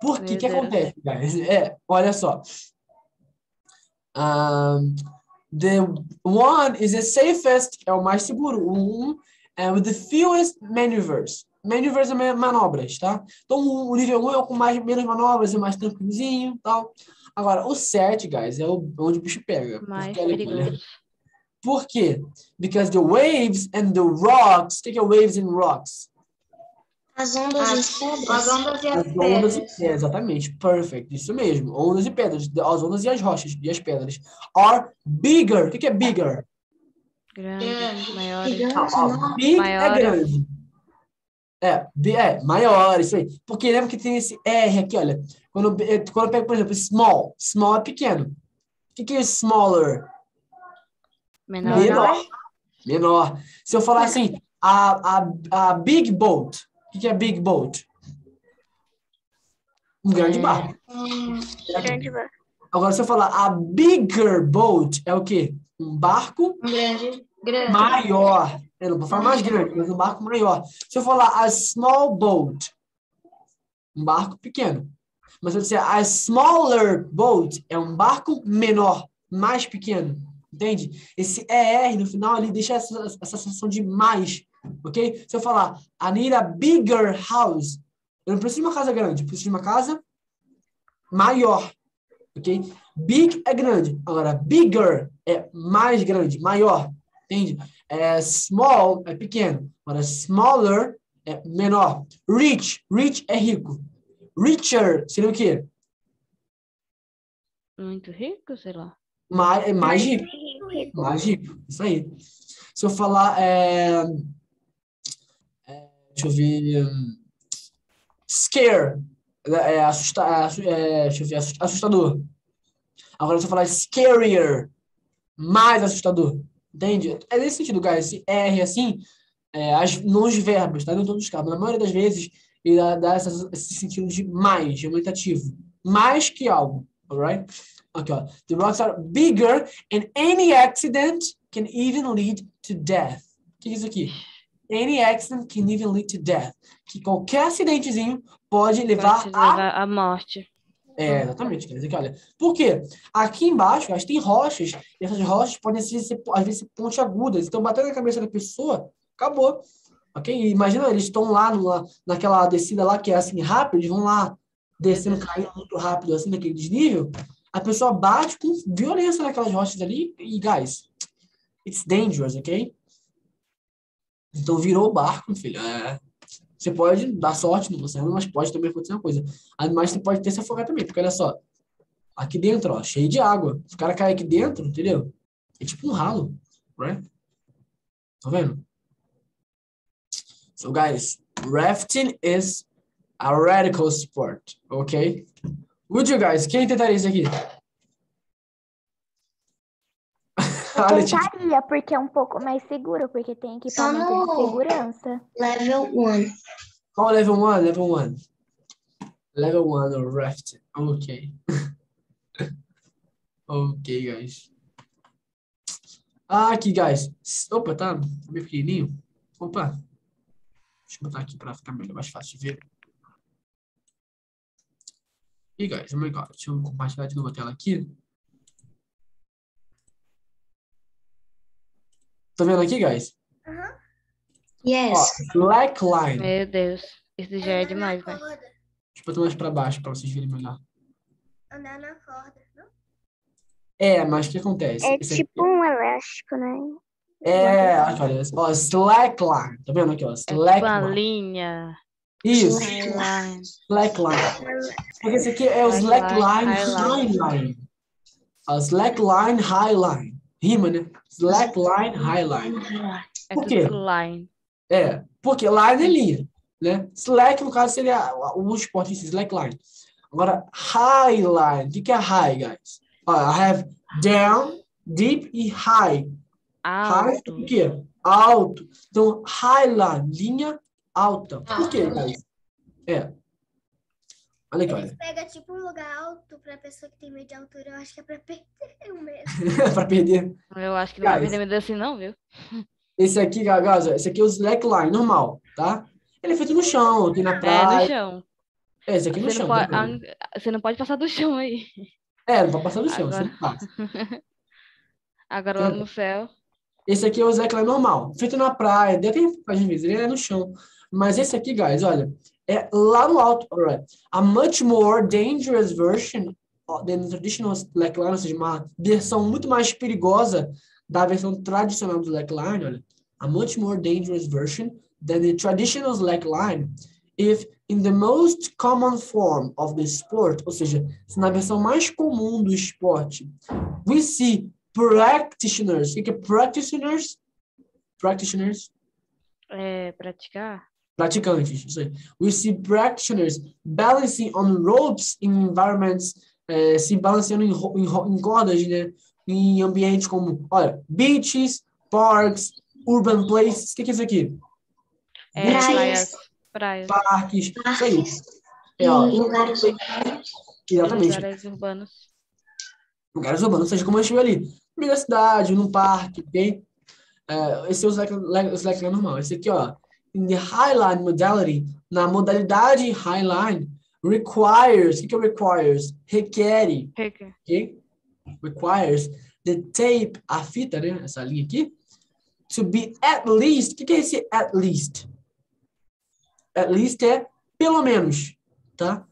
Por que Deus. acontece, guys? É, olha só. Um, the one is the safest, é o mais seguro. O um é with the fewest maneuvers. Maneuvers é ma- manobras, tá? Então, o nível 1 é o com mais, menos manobras, é mais tranquilozinho tal. Agora, o 7, guys, é o, onde o bicho pega. Mais perigoso. Por quê? Because the waves and the rocks, o que é waves and rocks? As ondas e as pedras. As ondas e as As ondas pedras. e, é, exatamente, perfect, isso mesmo. Ondas e pedras, as ondas e as rochas e as pedras. Are bigger. O que é bigger? Grande, maiores. Não? big Maiores. é grande. É, é, maior, isso aí. Porque lembra que tem esse R aqui, olha. Quando, eu- quando eu pego, por exemplo, small. Small é pequeno. O que que é smaller? Menor. Menor. Menor. Se eu falar assim, a, a, a big boat. O que que é big boat? Um grande barco. Um, Grande barco. Agora, se eu falar a bigger boat, é o quê? Um barco grande. Grande. maior. Eu não vou falar mais grande, mas um barco maior. Se eu falar a small boat, um barco pequeno. Mas se eu disser a smaller boat, é um barco menor, mais pequeno. Entende? Esse ER no final ali deixa essa, essa sensação de mais. Ok? Se eu falar I need a bigger house, eu não preciso de uma casa grande, eu preciso de uma casa maior. Ok? Big é grande. Agora, bigger é mais grande, maior. Entende? É, small é pequeno. Agora, smaller é menor. Rich, rich é rico. Richer seria o quê? Muito rico, sei lá. Mais, é mais rico. Mais rico. Isso aí. Se eu falar. É, é, deixa eu ver. hum, Scare. É, assusta, é, é, deixa eu ver. assu- Assustador. Agora, se eu falar scarier. Mais assustador. Entende? É nesse sentido, guys. Esse R assim. É, as, nos verbos, tá? Não todos os casos. Na maioria das vezes, ele dá, dá essa- esse sentido de mais, de aumentativo. Mais que algo. Alright? Aqui, ó. The rocks are bigger and any accident can even lead to death. O que é isso aqui? Any accident can even lead to death. Que qualquer acidentezinho pode levar a levar à morte. É, exatamente. Quer dizer que, olha, por quê? Aqui embaixo, guys, tem rochas, e essas rochas podem ser, às vezes, pontiagudas. Então, batendo na cabeça da pessoa, acabou. Ok? E imagina, eles estão lá numa, naquela descida lá que é assim, rápido, eles vão lá descendo, caindo muito rápido, assim, naquele desnível. A pessoa bate com violência naquelas rochas ali, e, guys, it's dangerous, ok? Então, virou o barco, filho. É, você pode dar sorte no oceano, mas pode também acontecer uma coisa. Mas você pode ter se afogar também, porque olha só, aqui dentro, ó, cheio de água. Se o cara cair aqui dentro, entendeu? É tipo um ralo, right? Tá vendo? So, guys, rafting is a radical sport, ok? Would you guys, quem tentaria isso aqui? Eu Olha, tipo, tentaria, porque é um pouco mais seguro, porque tem equipamento de no- segurança. Level 1. qual é o level 1? Level 1. Level 1 of rafting. Ok. ok, guys. Ah, aqui, guys. Opa, tá meio pequenininho. Opa. Deixa eu botar aqui para ficar melhor, mais fácil de ver. E, guys, oh my god. Deixa eu compartilhar de novo a tela aqui. Tá vendo aqui, guys? Ó, Yes. slackline. Meu Deus. Isso já é demais, né? corda. Deixa eu botar mais para baixo para vocês verem melhor. Andar na corda. Não? É, mas o que acontece? É Esse aqui- tipo um elástico, né? É, aqui, olha, ó, slackline. Tá vendo aqui, ó? É tipo uma Slackline. linha. Isso, Highline. slackline. Porque esse aqui é o Slackline, slackline highline. A slackline highline. Rima, né? Slackline highline. É Por quê? line. É, porque line é linha, né? Slack, no caso, seria o esporte em si, slackline. Agora, highline. O que que é high, guys? Ó, I have down, deep e high. High Alto. o quê? Alto. Então, highline, linha alta. Por quê, guys? É. Olha aqui, Eles olha. pegam tipo um lugar alto pra pessoa que tem medo de altura. Eu acho que é pra perder o medo. pra perder. Eu acho que não vai perder medo assim, não, viu? Esse aqui, ó, esse aqui é o slackline, normal, tá? Ele é feito no chão, aqui na É, no praia. chão. É, esse aqui no Você chão. não, pode, tranquilo. a- você não pode passar do chão aí. É, não pode passar no chão, Agora- isso não passa. Agora lá no céu. Esse aqui é o slackline normal, feito na praia, deve ter às vezes, ele é no chão. Mas esse aqui, guys, olha, é lá no alto, alright. A much more dangerous version than the traditional slackline, ou seja, uma versão muito mais perigosa da versão tradicional do slackline, olha. A much more dangerous version than the traditional slackline if in the most common form of the sport, ou seja, se na versão mais comum do esporte, we see practitioners. O que é practitioners? Practitioners. É, praticar. Praticantes, isso aí. We see practitioners balancing on ropes in environments, eh, se balanceando em, em em cordas, né? Em ambientes como, olha, beaches, parks, urban places. O que que é isso aqui? É, Beaches, praias. Praias. parques, isso aí. É, ó, Em lugares exatamente. Lugares urbanos. lugares urbanos, ou seja, como a gente viu ali, no meio da cidade, num parque, ok? É, esse é o slack, o slackline normal. Esse aqui, ó, in the highline modality, na modalidade highline, requires, o que que é requires? Requer, Requer. ok? Requires the tape, a fita, né, essa linha aqui, to be at least, o que que é esse at least? At least é pelo menos, tá?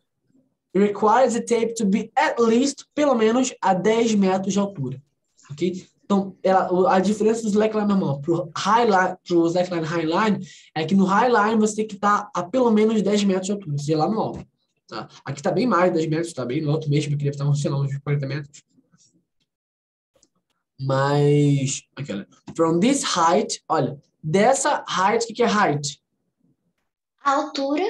requires the tape to be at least, pelo menos, a 10 metros de altura. Ok? Então, ela, a diferença do slackline normal para o highline, pro slackline highline é que no highline você tem que estar a pelo menos 10 metros de altura, seja lá no alto. Tá? Aqui está bem mais de 10 metros, está bem no alto mesmo, eu queria estar sei lá, uns 40 metros. Mas, aqui, olha. From this height, olha, dessa height, o que que é height? A altura.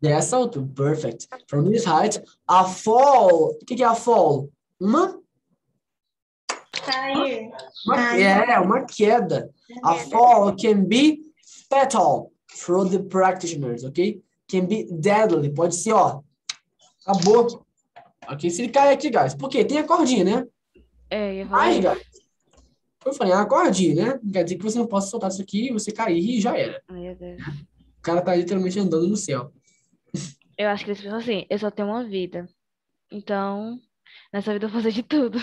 Dessa altura, perfect. From this height, a fall, o que que é a fall? Uma, Cair. uma é, uma queda. A fall can be fatal for the practitioners, ok? Can be deadly, pode ser, ó, acabou. Ok, se ele cair aqui, guys, por quê? Tem a cordinha, né? É, eu Mas, isso. guys, eu falei, é uma cordinha, né? Quer dizer que você não possa soltar isso aqui, você cair e já era. Meu Deus. O cara tá literalmente andando no céu. Eu acho que eles pensam assim, eu só tenho uma vida. Então, nessa vida eu vou fazer de tudo.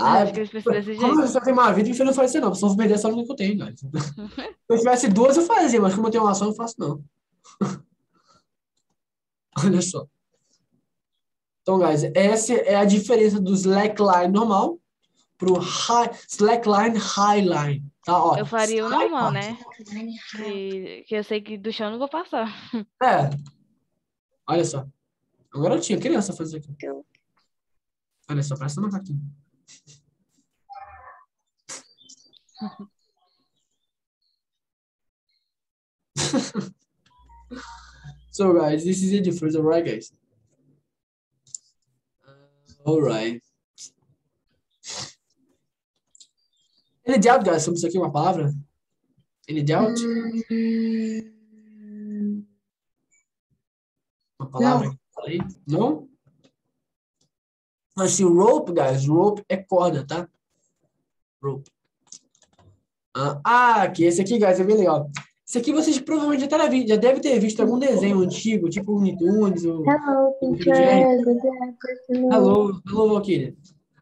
Eu Ah, acho que desse jeito. eu só tenho uma vida, eu não falecer, não. Se eu perder essa única que eu tenho, guys. Se eu tivesse duas, eu fazia, mas como eu tenho uma só, eu não faço, não. Olha só. Então, guys, essa é a diferença do slackline normal pro high, slackline highline. Tá? Ó, Eu faria o normal, né? Que, que eu sei que do chão eu não vou passar. É. Olha só. Um garotinho, criança faz isso aqui. Olha só, parece um macaquinho. so, guys, this is the difference, alright, guys? Uh, alright. Any doubt, guys, sobre isso aqui, uma palavra? Any doubt? Uma palavra falei? Não? Mas se rope, guys, rope é corda, tá? Rope. Ah, ah, aqui, esse aqui, guys, é bem legal. Esse aqui vocês provavelmente já, terá vi- já devem ter visto algum desenho antigo, tipo o Tunes, o... Hello, teacher. Hello, hello, Valkyria.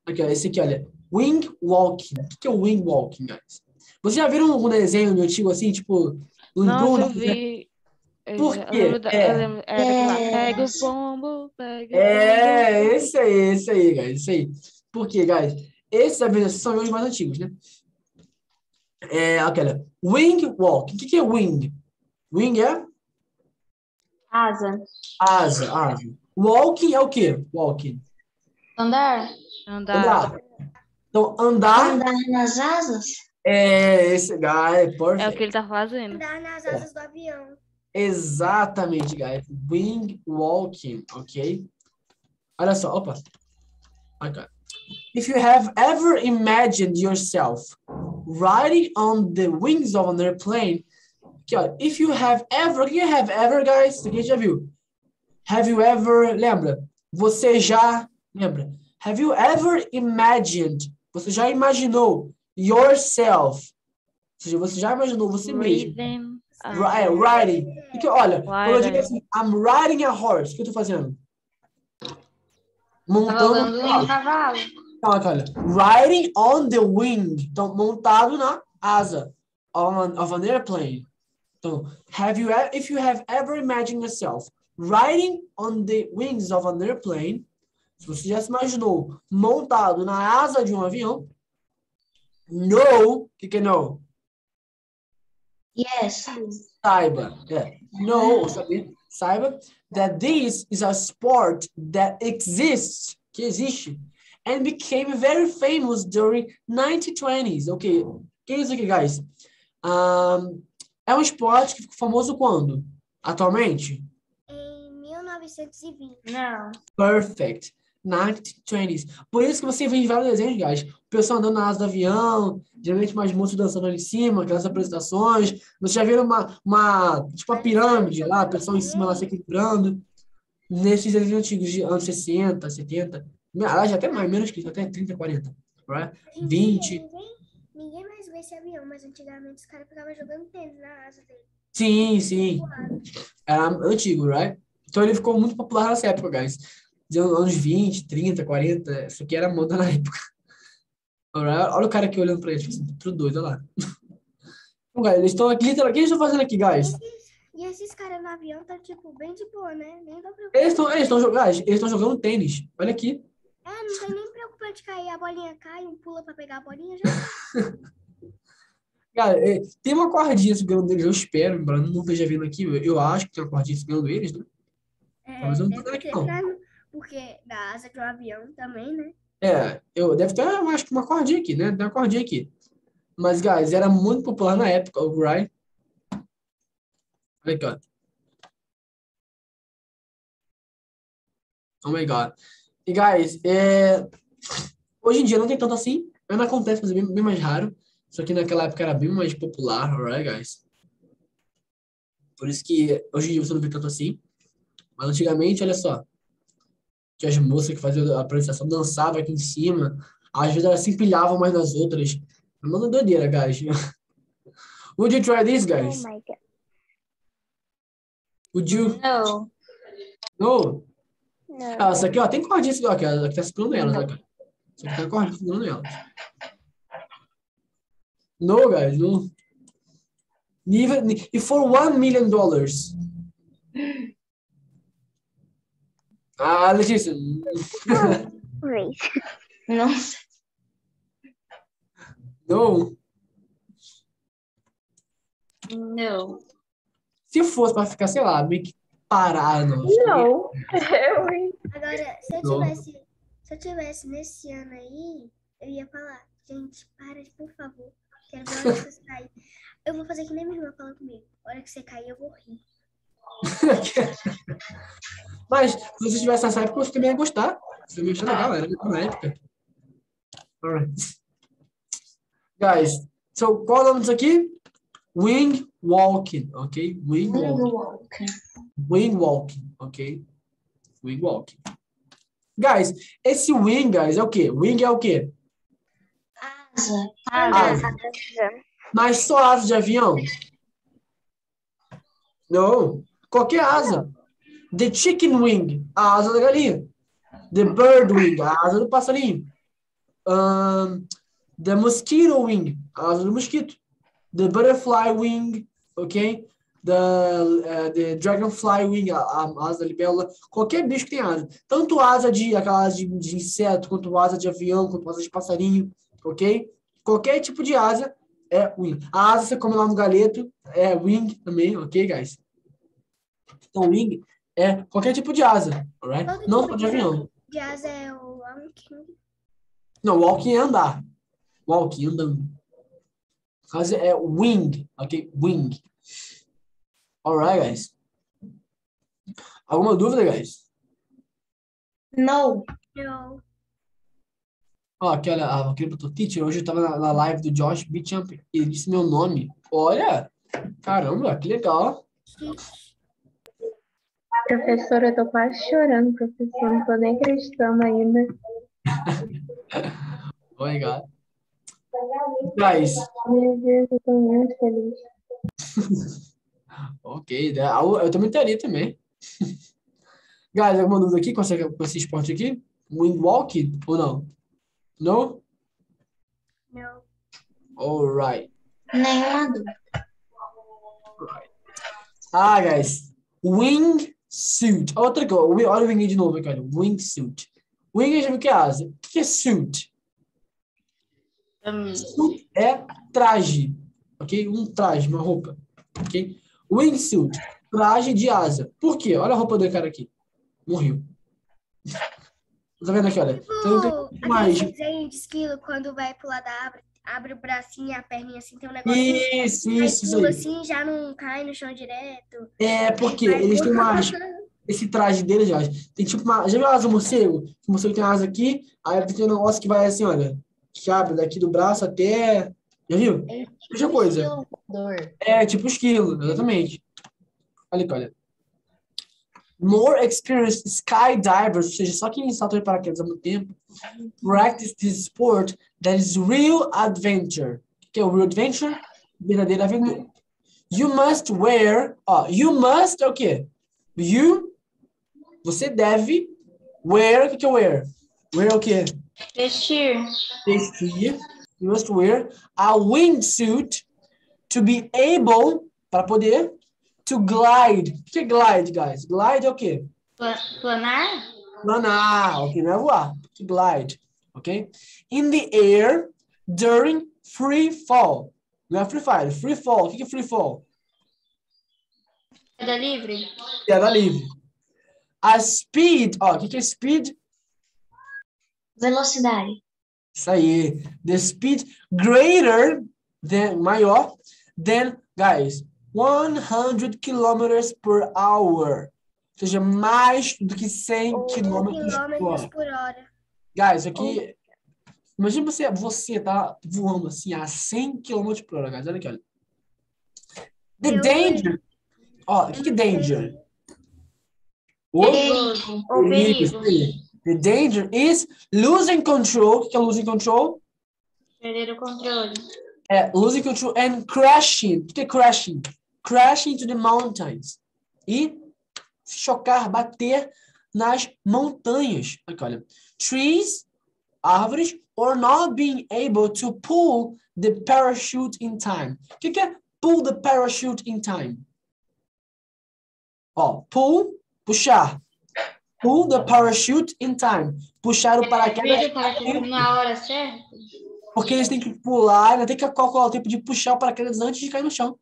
Aqui, ó, esse aqui, olha. Wing walking. O que é o wing walking, guys? Vocês já viram algum desenho antigo assim, tipo... eu Tunes, né? Por eu quê? lembro da- É. eu lembro- é lá, É. Pega o pombo, pega o É, esse aí, esse aí, guys, esse aí. Por quê, guys? Esses aviões são os mais antigos, né? É, aquela. Wing walk. O que, que é wing? Wing é Asa. asa, asa. Walking é o quê? Walking. Andar. Andar. Andar. Então, andar Andar nas asas. é esse, guy, É o que ele tá fazendo. Andar nas asas do avião. Exatamente, guys. Wing walking, ok? Olha só, opa. Okay. If you have ever imagined yourself riding on the wings of an airplane, aqui, ó, if you have ever, o que é have ever, guys? Isso já viu. Have you ever, lembra? Você já, lembra? Have you ever imagined, você já imaginou yourself, ou seja, você já imaginou você mesmo. Ah, é, riding. E que, olha, quando eu digo assim, I'm riding a horse, o que eu tô fazendo? Montando um cavalo. Então, olha. Riding on the wing. Então, montado na asa of an, of an airplane. Então, have you, if you have ever imagined yourself riding on the wings of an airplane, se você já se imaginou montado na asa de um avião, know, o que que é know? Yes. Saiba, é, know, saber, saiba that this is a sport that exists, que existe, and became very famous during 1920s. Ok, que é isso aqui, guys? Um, é um esporte que ficou famoso quando? Atualmente? Em 1920. Não. Perfect. 1920s. Por isso que você vê em vários desenhos, guys. O pessoal andando na asa do avião, geralmente umas moças dançando ali em cima, aquelas apresentações. Você já viram uma, uma tipo uma pirâmide lá, o pessoal em cima lá se equilibrando. nesses desenhos antigos de anos 60, 70, aliás, até mais, menos que isso, até 30, 40, right? Hoje em dia, 20. Ninguém, ninguém mais vê esse avião, mas antigamente os caras ficavam jogando tênis na asa dele. Sim, sim. Era antigo, right? Então ele ficou muito popular nessa época, guys. De anos 20, 30, 40, isso aqui era moda na época. Alright? Olha o cara aqui olhando pra ele, tipo assim, tudo doido, olha lá. Então, guys, eles estão aqui, literal- o que eles estão fazendo aqui, guys? E esses caras no avião tá, tipo, bem de boa, né? Nem dá pra... Eles estão eles estão jogando, guys, eles estão jogando tênis. Olha aqui. É, não tem nem preocupante cair. A bolinha cai, um pula pra pegar a bolinha, já... Cara, é, tem uma cordinha segurando eles, eu espero, embora eu não esteja vendo aqui, eu, eu acho que tem uma cordinha segurando eles, né? É, Mas eu não tô aqui, não. pra- Porque da asa de um avião também, né? É, eu, deve ter, eu acho que uma cordinha aqui, né? Tem uma cordinha aqui. Mas, guys, era muito popular na época, o Ryan. Olha aqui, ó. Oh my God. E, guys, é... hoje em dia não tem tanto assim. Ainda acontece, mas é bem, bem mais raro. Só que naquela época era bem mais popular, alright, guys? Por isso que hoje em dia você não vê tanto assim. Mas antigamente, olha só. Tinha as moças que faziam a apresentação, dançavam aqui em cima. Às vezes elas se empilhavam umas nas outras. Manda doideira, guys. Would you try this, Oh guys? my God. Would you? Não. No? Não. Ah, essa aqui, ó, tem cordinha, aqui, ó, aqui tá segurando elas, ó, aqui. Isso aqui tá cordinha segurando elas. No, guys, no. Even, e for one million dollars. Ah, Letícia. Nossa. No. Não. Se fosse pra ficar, sei lá, meio que parado. Não. Agora, se eu Não. tivesse, se eu tivesse nesse ano aí, eu ia falar, gente, para, por favor. Quero ver a hora que você cair. Eu vou fazer que nem minha irmã fala comigo. A hora que você cair, eu vou rir. Mas, se você tivesse nessa época, você também ia gostar. Você ia achar legal, era legal na época. Alright. Guys, so qual é o nome disso aqui? Wing walking, ok? Wing walking. Wing walking, ok? Wing walking. Guys, esse wing, guys, é o quê? Wing é o quê? Asa. Asa. Mas só asa de avião? Não. Qualquer asa. The chicken wing, a asa da galinha. The bird wing, a asa do passarinho. The mosquito wing, a asa do mosquito. The butterfly wing, ok? The, uh, the dragonfly wing, a, a asa da libélula. Qualquer bicho que tem asa. Tanto asa de, aquela asa de, de inseto, quanto asa de avião, quanto asa de passarinho, ok? Qualquer tipo de asa é wing. A asa você come lá no galeto, é wing também, ok, guys? Então, wing é qualquer tipo de asa, alright? Todo Não tipo só de de avião. De asa é o walking. Não, walking é andar. Walking, andando. Asa é wing, ok? Wing. Alright, guys. Alguma dúvida, guys? Não. Eu, Ó, aqui, olha, a Valkyrie botou teacher. Hoje eu tava na, na live do Josh Beechamp e ele disse meu nome. Olha! Caramba, que legal. Professora, eu tô quase chorando, professor. Não tô nem acreditando ainda. Oh my God. Guys, Meu Deus, eu tô muito feliz. ok. né? Ah, Eu também estaria também. Guys, alguma dúvida aqui com esse, com esse esporte aqui? Wing walking ou não? No? não. Alright. Nenhuma dúvida. Ah, guys. Wingsuit. Outra coisa. Olha o wing de novo olha. Wingsuit. Wing já viu que é asa. O que é suit? Hum, Suit é traje. Ok? Um traje, uma roupa. Ok? Wingsuit. Traje de asa. Por quê? Olha a roupa do cara aqui. Morreu. Tá vendo aqui, olha? Então, tem Tipo, mais. desenho de esquilo, quando vai pular da árvore, abre o bracinho e a perninha assim, tem um negocinho. Isso, Aí isso, isso pula aí. assim, já não cai no chão direto. É, porque eles têm mais. Esse traje deles, já. Tem tipo uma. Já viu a asa do morcego? O morcego tem asa aqui, aí tem um negócio que vai assim, olha. Que abre daqui do braço até. Já viu? Mesma coisa. Dor. É tipo esquilo, exatamente. Olha aqui, olha. More experienced skydivers, ou seja, só quem salta de paraquedas há muito tempo, practice this sport that is real adventure. O que é o real adventure? Verdadeira aventura. You must wear, ó, you must é o quê? You, você deve wear, o que que é wear? Wear é o quê? Vestir. vestir, you must wear a wingsuit to be able, para poder, to glide. O que é glide, guys? Glide é o quê? Pla- Planar? Planar, ok? Não é voar. To glide, ok? In the air during free fall. Não é free fall, free fall. O que é free fall? Queda livre? Queda livre. A speed, ó, o que é speed? Velocidade. Isso aí. The speed greater than, maior than, guys, 100 kilometers per hour. Ou seja, mais do que 100 quilômetros por hora. por hora. Guys, aqui... Imagina você, você tá voando assim a 100 km por hora, guys. Olha aqui, olha. The Eu- danger... Ó, o que que é danger? O Perigo. Ou perigo. The danger is losing control. O que que é losing control? Perder o controle. É, losing control and crashing. O que é crashing? Crashing into the mountains. E chocar, bater nas montanhas. Aqui, olha. Trees, árvores, or not being able to pull the parachute in time. O que que é pull the parachute in time? Ó, pull, puxar. Pull the parachute in time. Puxar o paraquedas Perder o paraquedas na hora certa? porque eles têm que pular, ainda tem que calcular o tempo de puxar o paraquedas antes de cair no chão.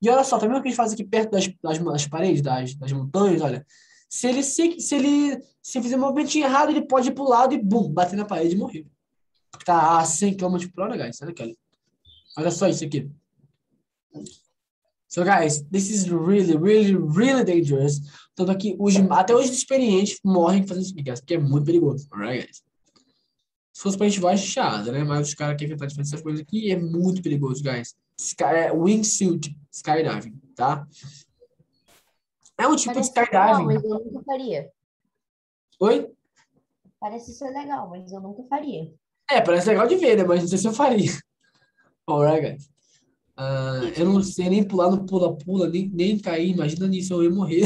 E olha só, tá vendo o que eles fazem aqui perto das, das, das paredes, das, das montanhas? Olha, se ele se, se ele se fizer um movimentinho errado, ele pode ir pro lado e bum, bater na parede e morrer. Tá a 100 km por hora, guys. Olha aqui, olha. Olha só isso aqui. So, guys, this is really, really, really dangerous. Tanto aqui, os, até os experientes morrem fazendo isso aqui, porque é muito perigoso. Alright, guys? Se fosse pra gente voar, chiada, né? Mas os caras que tentar fazer essas coisas aqui é muito perigoso, guys. Sky, é wingsuit skydiving, tá? É um tipo Parece de legal, skydiving. mas eu nunca faria. Oi? Parece ser legal, mas eu nunca faria. É, parece legal de ver, né? Mas não sei se eu faria. Alright, guys. Ah, eu não sei nem pular no pula-pula, nem, nem cair. Imagina nisso, eu ia morrer.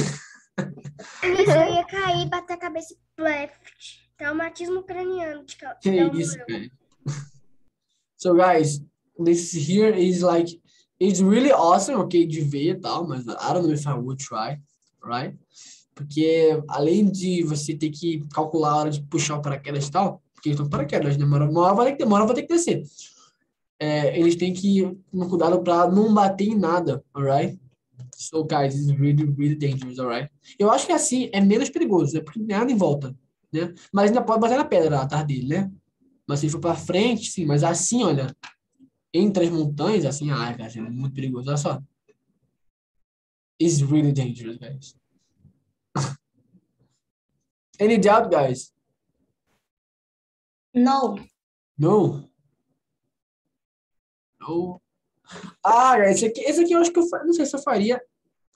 Eu ia cair, bater a cabeça e pleft. Traumatismo craniano. De cal... Que Não, isso, não. cara. So, guys, this here is like, it's really awesome, ok, de ver e tal, mas I don't know if I would try, right? Porque além de você ter que calcular a hora de puxar o paraquedas e tal, porque estão paraquedas, né? Uma hora, vai ter que, hora vai ter que descer. É, eles têm que tomar cuidado para não bater em nada, alright? So, guys, it's really, really dangerous, alright? Eu acho que assim é menos perigoso, né? Porque nada em volta, né? Mas ainda pode bater na pedra atrás dele, né? Mas se for para frente, sim. Mas assim, olha, entre as montanhas, assim, ah, cara, é muito perigoso. Olha só. It's really dangerous, guys. Any doubt, guys? Não. No? No? Ah, guys, esse aqui, esse aqui eu acho que eu não sei se eu faria.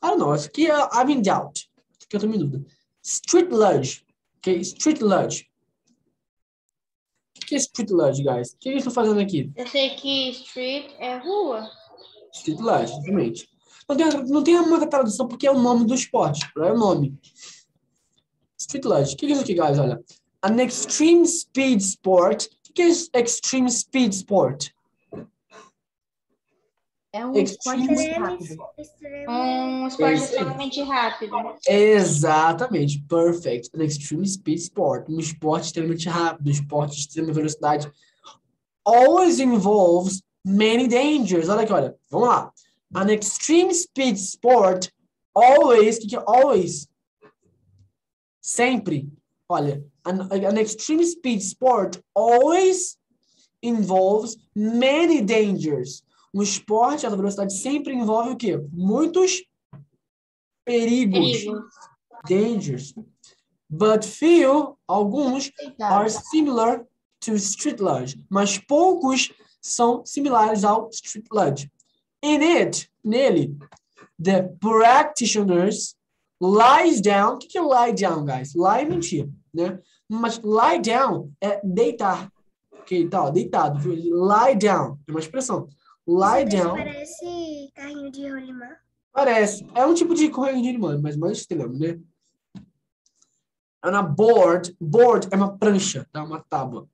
Ah, não, esse aqui é I'm in doubt. Esse aqui eu tô em dúvida. Street luge. Ok? Street luge. O que é street luge, guys? O que eles estão fazendo aqui? Eu sei que street é rua. Street luge, exatamente. Não tem, não tem uma tradução porque é o nome do esporte. É o nome. Street luge. O que é isso aqui, guys? Olha. An extreme speed sport. O que é extreme speed sport? É um Extreme esporte rápido. Um esporte extremamente rápido. Exatamente, perfect. An extreme speed sport, um esporte extremamente rápido, um esporte de extrema velocidade. Always involves many dangers. Olha aqui, olha. Vamos lá. An extreme speed sport always, o que que é always? Sempre. Olha, an, an extreme speed sport always involves many dangers. Um esporte alta velocidade sempre envolve o quê? Muitos perigos. Perigo. dangers. But few, alguns, Tá. are similar to street luge. Mas poucos são similares ao street luge. In it, nele, the practitioners, lies down. O que é lie down, guys? Lie é mentir, né? Mas lie down é deitar. Ok, tá, ó, deitado. Lie down. É uma expressão. Lie Isso down. Parece carrinho de rolimã. Parece. É um tipo de correio de irmã, mas mais extremo, né? É na board. Board é uma prancha, tá? Uma tábua.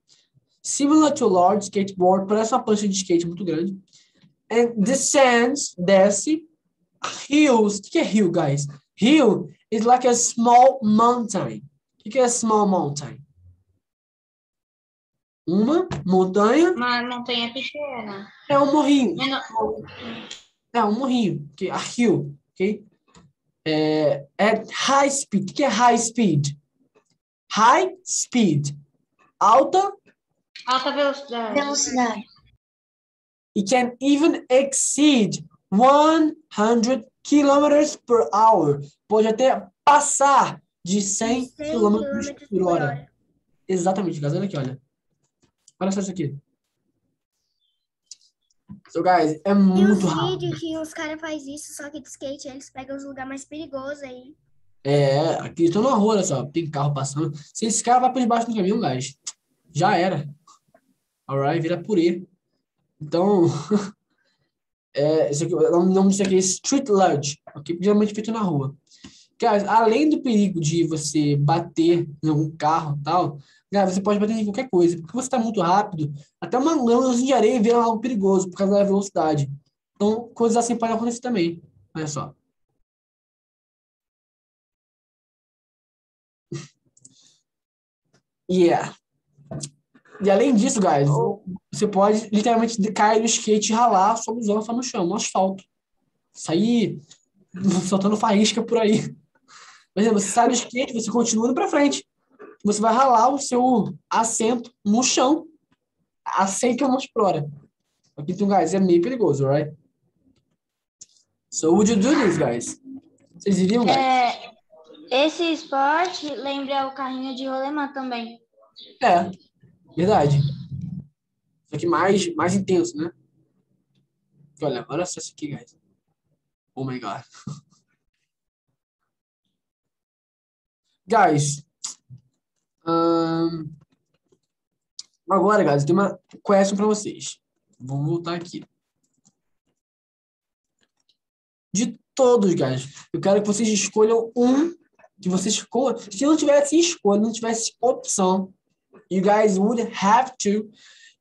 Similar to large skateboard, parece uma prancha de skate muito grande. And descends, desce. Hills. O que é hill, guys? Hill is like a small mountain. O que é small mountain? Uma montanha Uma montanha pequena. é um morrinho. Menor- É um morrinho, ok? A hill, ok? É, é high speed. O que é high speed? High speed. Alta Alta velocidade. Velocidade. e can even exceed 100 kilometers per hour. Pode até passar de 100 100 kilometros quilômetros por hora. Exatamente. Olha aqui, olha. Olha só isso aqui. So, guys, é E os muito rápido. vídeos que os caras fazem isso, só que de skate, eles pegam os lugares mais perigosos aí. É, aqui estão na rua, olha só, tem carro passando. Se esse cara vai por debaixo do caminhão, guys, já era. Alright, vira purê. Então, é, isso aqui, o nome disso aqui é street luge, ok? Geralmente feito na rua. Guys, além do perigo de você bater em algum carro e tal, você pode bater em qualquer coisa. Porque você está muito rápido, até uma lama de areia vira algo perigoso por causa da velocidade. Então, coisas assim podem acontecer também. Olha só. Yeah. E além disso, guys, você pode literalmente cair no skate e ralar sua blusona só no chão, no asfalto. Sair soltando faísca por aí. Por exemplo, você sai do skate, você continua indo pra frente. Você vai ralar o seu assento no chão a 100 km por hora. Aqui tem um guys, é meio perigoso, right? So would you do this, guys? Vocês iriam, guys? É, esse esporte lembra o carrinho de rolemã também. É, verdade. Só que mais, mais intenso, né? Olha, olha só isso aqui, guys. Oh my god. Guys. Agora, guys, tem uma question pra vocês. Vamos voltar aqui. De todos, guys, eu quero que vocês escolham um que vocês escolham. Se não tivesse escolha, não tivesse opção, you guys would have to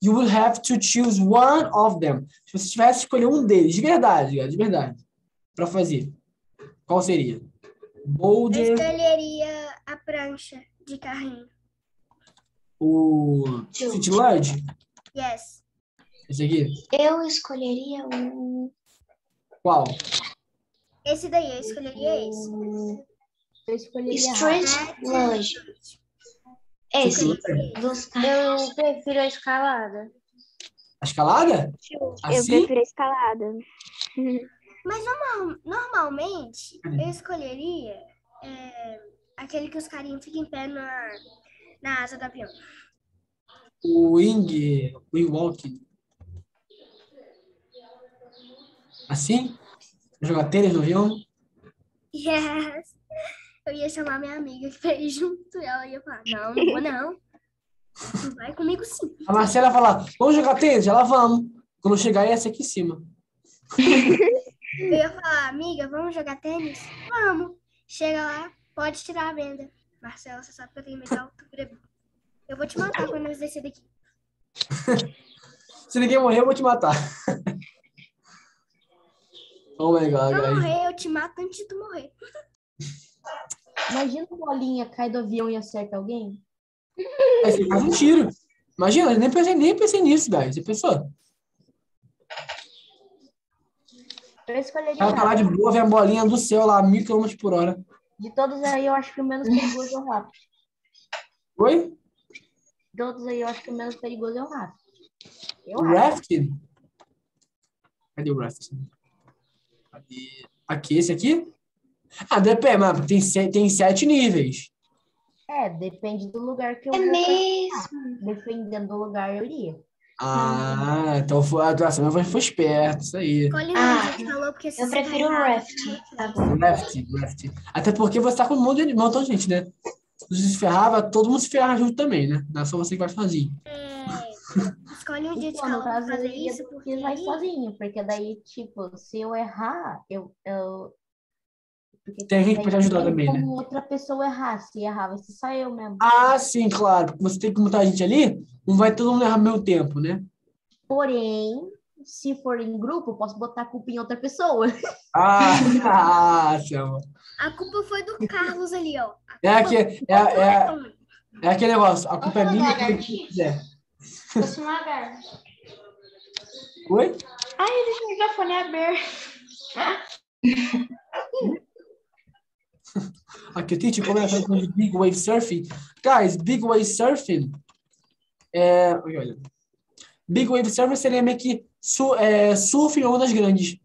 you would have to choose one of them. Se você tivesse escolher um deles, de verdade, guys, de verdade, para fazer, qual seria? Eu Boulder, escolheria a prancha de carrinho. O City Lodge, Yes. esse aqui, Eu escolheria o. qual? Esse daí, eu escolheria esse. Eu escolheria Street Luge. Esse. Eu prefiro a escalada. A escalada? Eu Assim? prefiro a escalada. Mas normal- normalmente eu escolheria é, aquele que os carinhos ficam em pé na, na asa do avião. O wing, wing walking. Assim? Jogar tênis no avião? Yes. Eu ia chamar minha amiga pra ir junto. E ela ia falar, não, não vou não. Tu vai comigo sim. A Marcela ia falar, vamos jogar tênis? Ela, vamos. Quando chegar, ia ser aqui em cima. Eu ia falar, amiga, vamos jogar tênis? Vamos. Chega lá, pode tirar a venda. Marcela, você sabe que eu tenho medo da altura. Eu vou te matar quando nós descer daqui. Se ninguém morrer, eu vou te matar. oh my god, Se eu morrer, eu te mato antes de tu morrer. Imagina a bolinha cai do avião e acerta alguém. Aí você faz um tiro. Imagina, eu nem pensei, nem pensei nisso, guys. Você pensou? Eu escolheria. Ela tá lá de boa, vem a bolinha do céu lá, mil quilômetros por hora. De todos aí, eu acho que o menos perigoso é o rato. Oi? De todos aí, eu acho que o menos perigoso é o rato. Eu O rafting? Cadê o rafting? Cadê? Aqui, esse aqui? Ah, depende, mas tem, se- tem sete níveis. É, depende do lugar que eu É mesmo. Dependendo do lugar, eu iria. Ah, então foi, a tua semana foi, foi esperto, isso aí. Escolhe um Ah, falou, porque Eu você prefiro o raft. Tá bom. Left, left. Até porque você tá com um monte de, um montão de gente, né? Se você se ferrava, todo mundo se ferrava junto também, né? Não é só você que vai sozinho. É, escolhe um dia de Então, calor pra fazer isso, porque vai sozinho, porque daí, tipo, se eu errar, eu. eu... Porque Tem gente daí pra te ajudar também, né? como outra pessoa errar. Se errar, vai ser só eu mesmo. Ah, sim, claro. Você tem que muita gente ali, não vai todo mundo errar ao mesmo tempo, né? Porém, se for em grupo, eu posso botar a culpa em outra pessoa. Ah, Selma. A culpa foi do Carlos ali, ó. A É, aqui, é, é, Tom. é aquele negócio, a culpa é minha lagartixa. quem quiser. Fosse um lagarto. Oi? Ai, deixa o microfone aberto. Aqui, Titi, como é que de Big Wave Surfing? Guys, Big Wave Surfing é... Olha. Big Wave Surfing seria meio que su, é, surf em ondas grandes.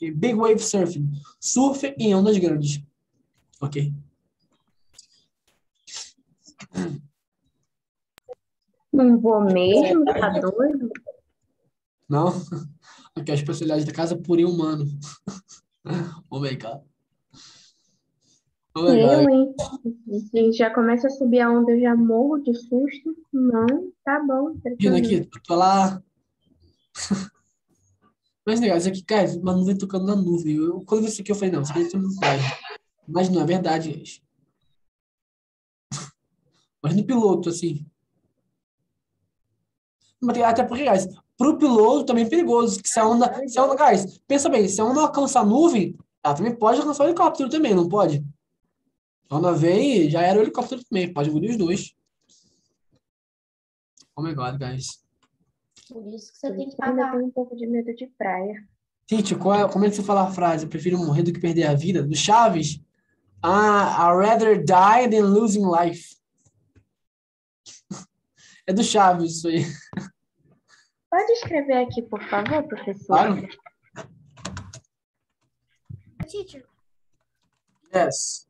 Big Wave Surfing. Surf em ondas grandes. Ok? Não vou mesmo, tá doido? Não? Aqui é a especialidade da casa purinho humano. Oh my God. Eu, hein? A gente já começa a subir a onda, eu já morro de susto. Não, tá bom. Vindo aqui, eu tô lá. Mas legal, isso aqui, cara, uma nuvem tocando na nuvem. Eu, quando eu vi isso aqui, eu falei, não, isso aqui é verdade. Mas não é verdade, gente. Mas no piloto, assim. Até porque, guys, pro piloto também é perigoso. Que se a onda, se a onda, guys, pensa bem, se a onda alcança a nuvem, ela também pode alcançar o helicóptero também, não pode? A onda vem, já era o helicóptero também, pode engolir os dois. Oh my God, guys. Por isso que você tem que pagar. tenho um pouco de medo de praia. Tite, qual é- como é que você fala a frase? Eu prefiro morrer do que perder a vida? Do Chaves? Ah, I'd rather die than losing life. É do Chaves isso aí. Pode escrever aqui, por favor, professor? Claro. Teacher, Yes.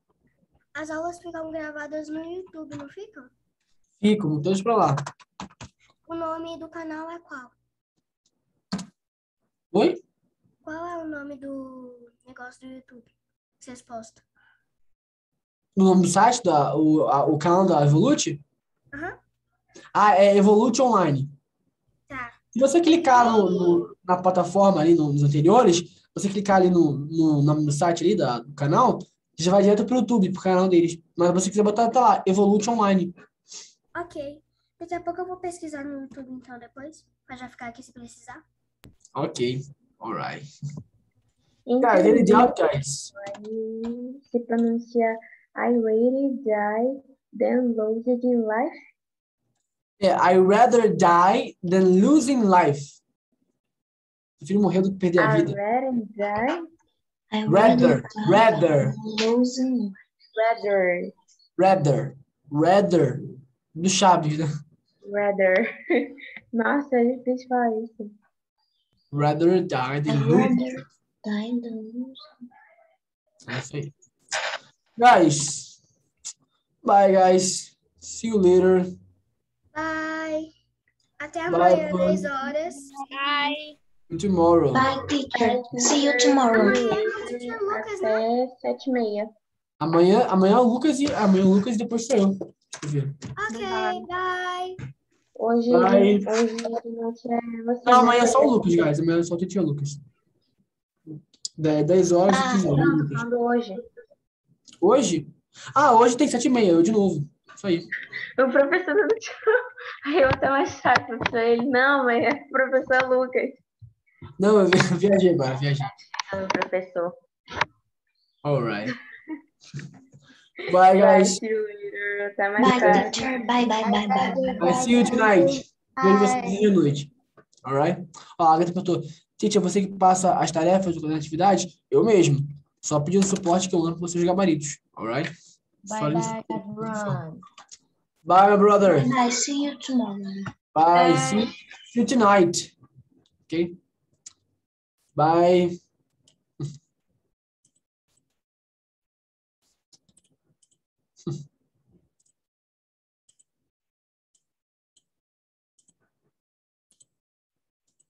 As aulas ficam gravadas no YouTube, não ficam? Fico, todos pra lá. O nome do canal é qual? Oi? Qual é o nome do negócio do YouTube que vocês postam? No nome do site, da, o, a- o canal da Evolute? Aham. Ah, é Evolute Online. Tá. Se você clicar no, no- na plataforma ali no- nos anteriores, você clicar ali no, no nome do site ali da, do canal, já vai direto pro YouTube, pro canal deles. Mas se você quiser botar, tá lá, Evolute Online. Ok. Daqui a pouco eu vou pesquisar no YouTube então depois, pra já ficar aqui se precisar. Ok. Alright. Entendi. Guys, any doubt, guys? Se pronuncia I really die than in life. Yeah, I rather die than losing life. Prefiro morrer do que perder a I vida. rather die, I Rather, really rather, losing. rather, rather, rather. Do Chaves, né? rather. Nossa, é difícil falar isso. Rather die than lose. rather die than lose. É isso. Guys, bye, guys. See you later. Bye. Até amanhã, bye. 10 horas. Bye. Tomorrow. Bye, teacher. See you tomorrow. Né? Até sete e meia. Amanhã, amanhã o Lucas e amanhã o Lucas e depois sou eu. Deixa eu ver. Ok, bye. Hoje, Bye. hoje de noite é você. Não, né? amanhã é só o Lucas, guys. Amanhã é só o Titia Lucas. De- 10 horas e 15 horas. Não, hoje. Hoje? Ah, hoje tem 7 e meia, eu de novo. Isso aí. O professor não te Aí eu até mais chato pra ele. Não, mas é o professor Lucas. Não, eu vi- viajei agora, viajei. O professor. Alright. Bye, guys. Até mais Bye, teacher. Bye, bye, bye, bye. I see you tonight. Vejo vocês de noite. Alright? Ó, a Agatha perguntou, Titi, é você que passa as tarefas das atividades? Eu mesmo. Só pedindo suporte que eu mando para seus gabaritos. Alright? Só Bye, isso. bye, everyone. Bye, my brother. Bye, see you tomorrow. Bye. See see you tonight. Okay? Bye.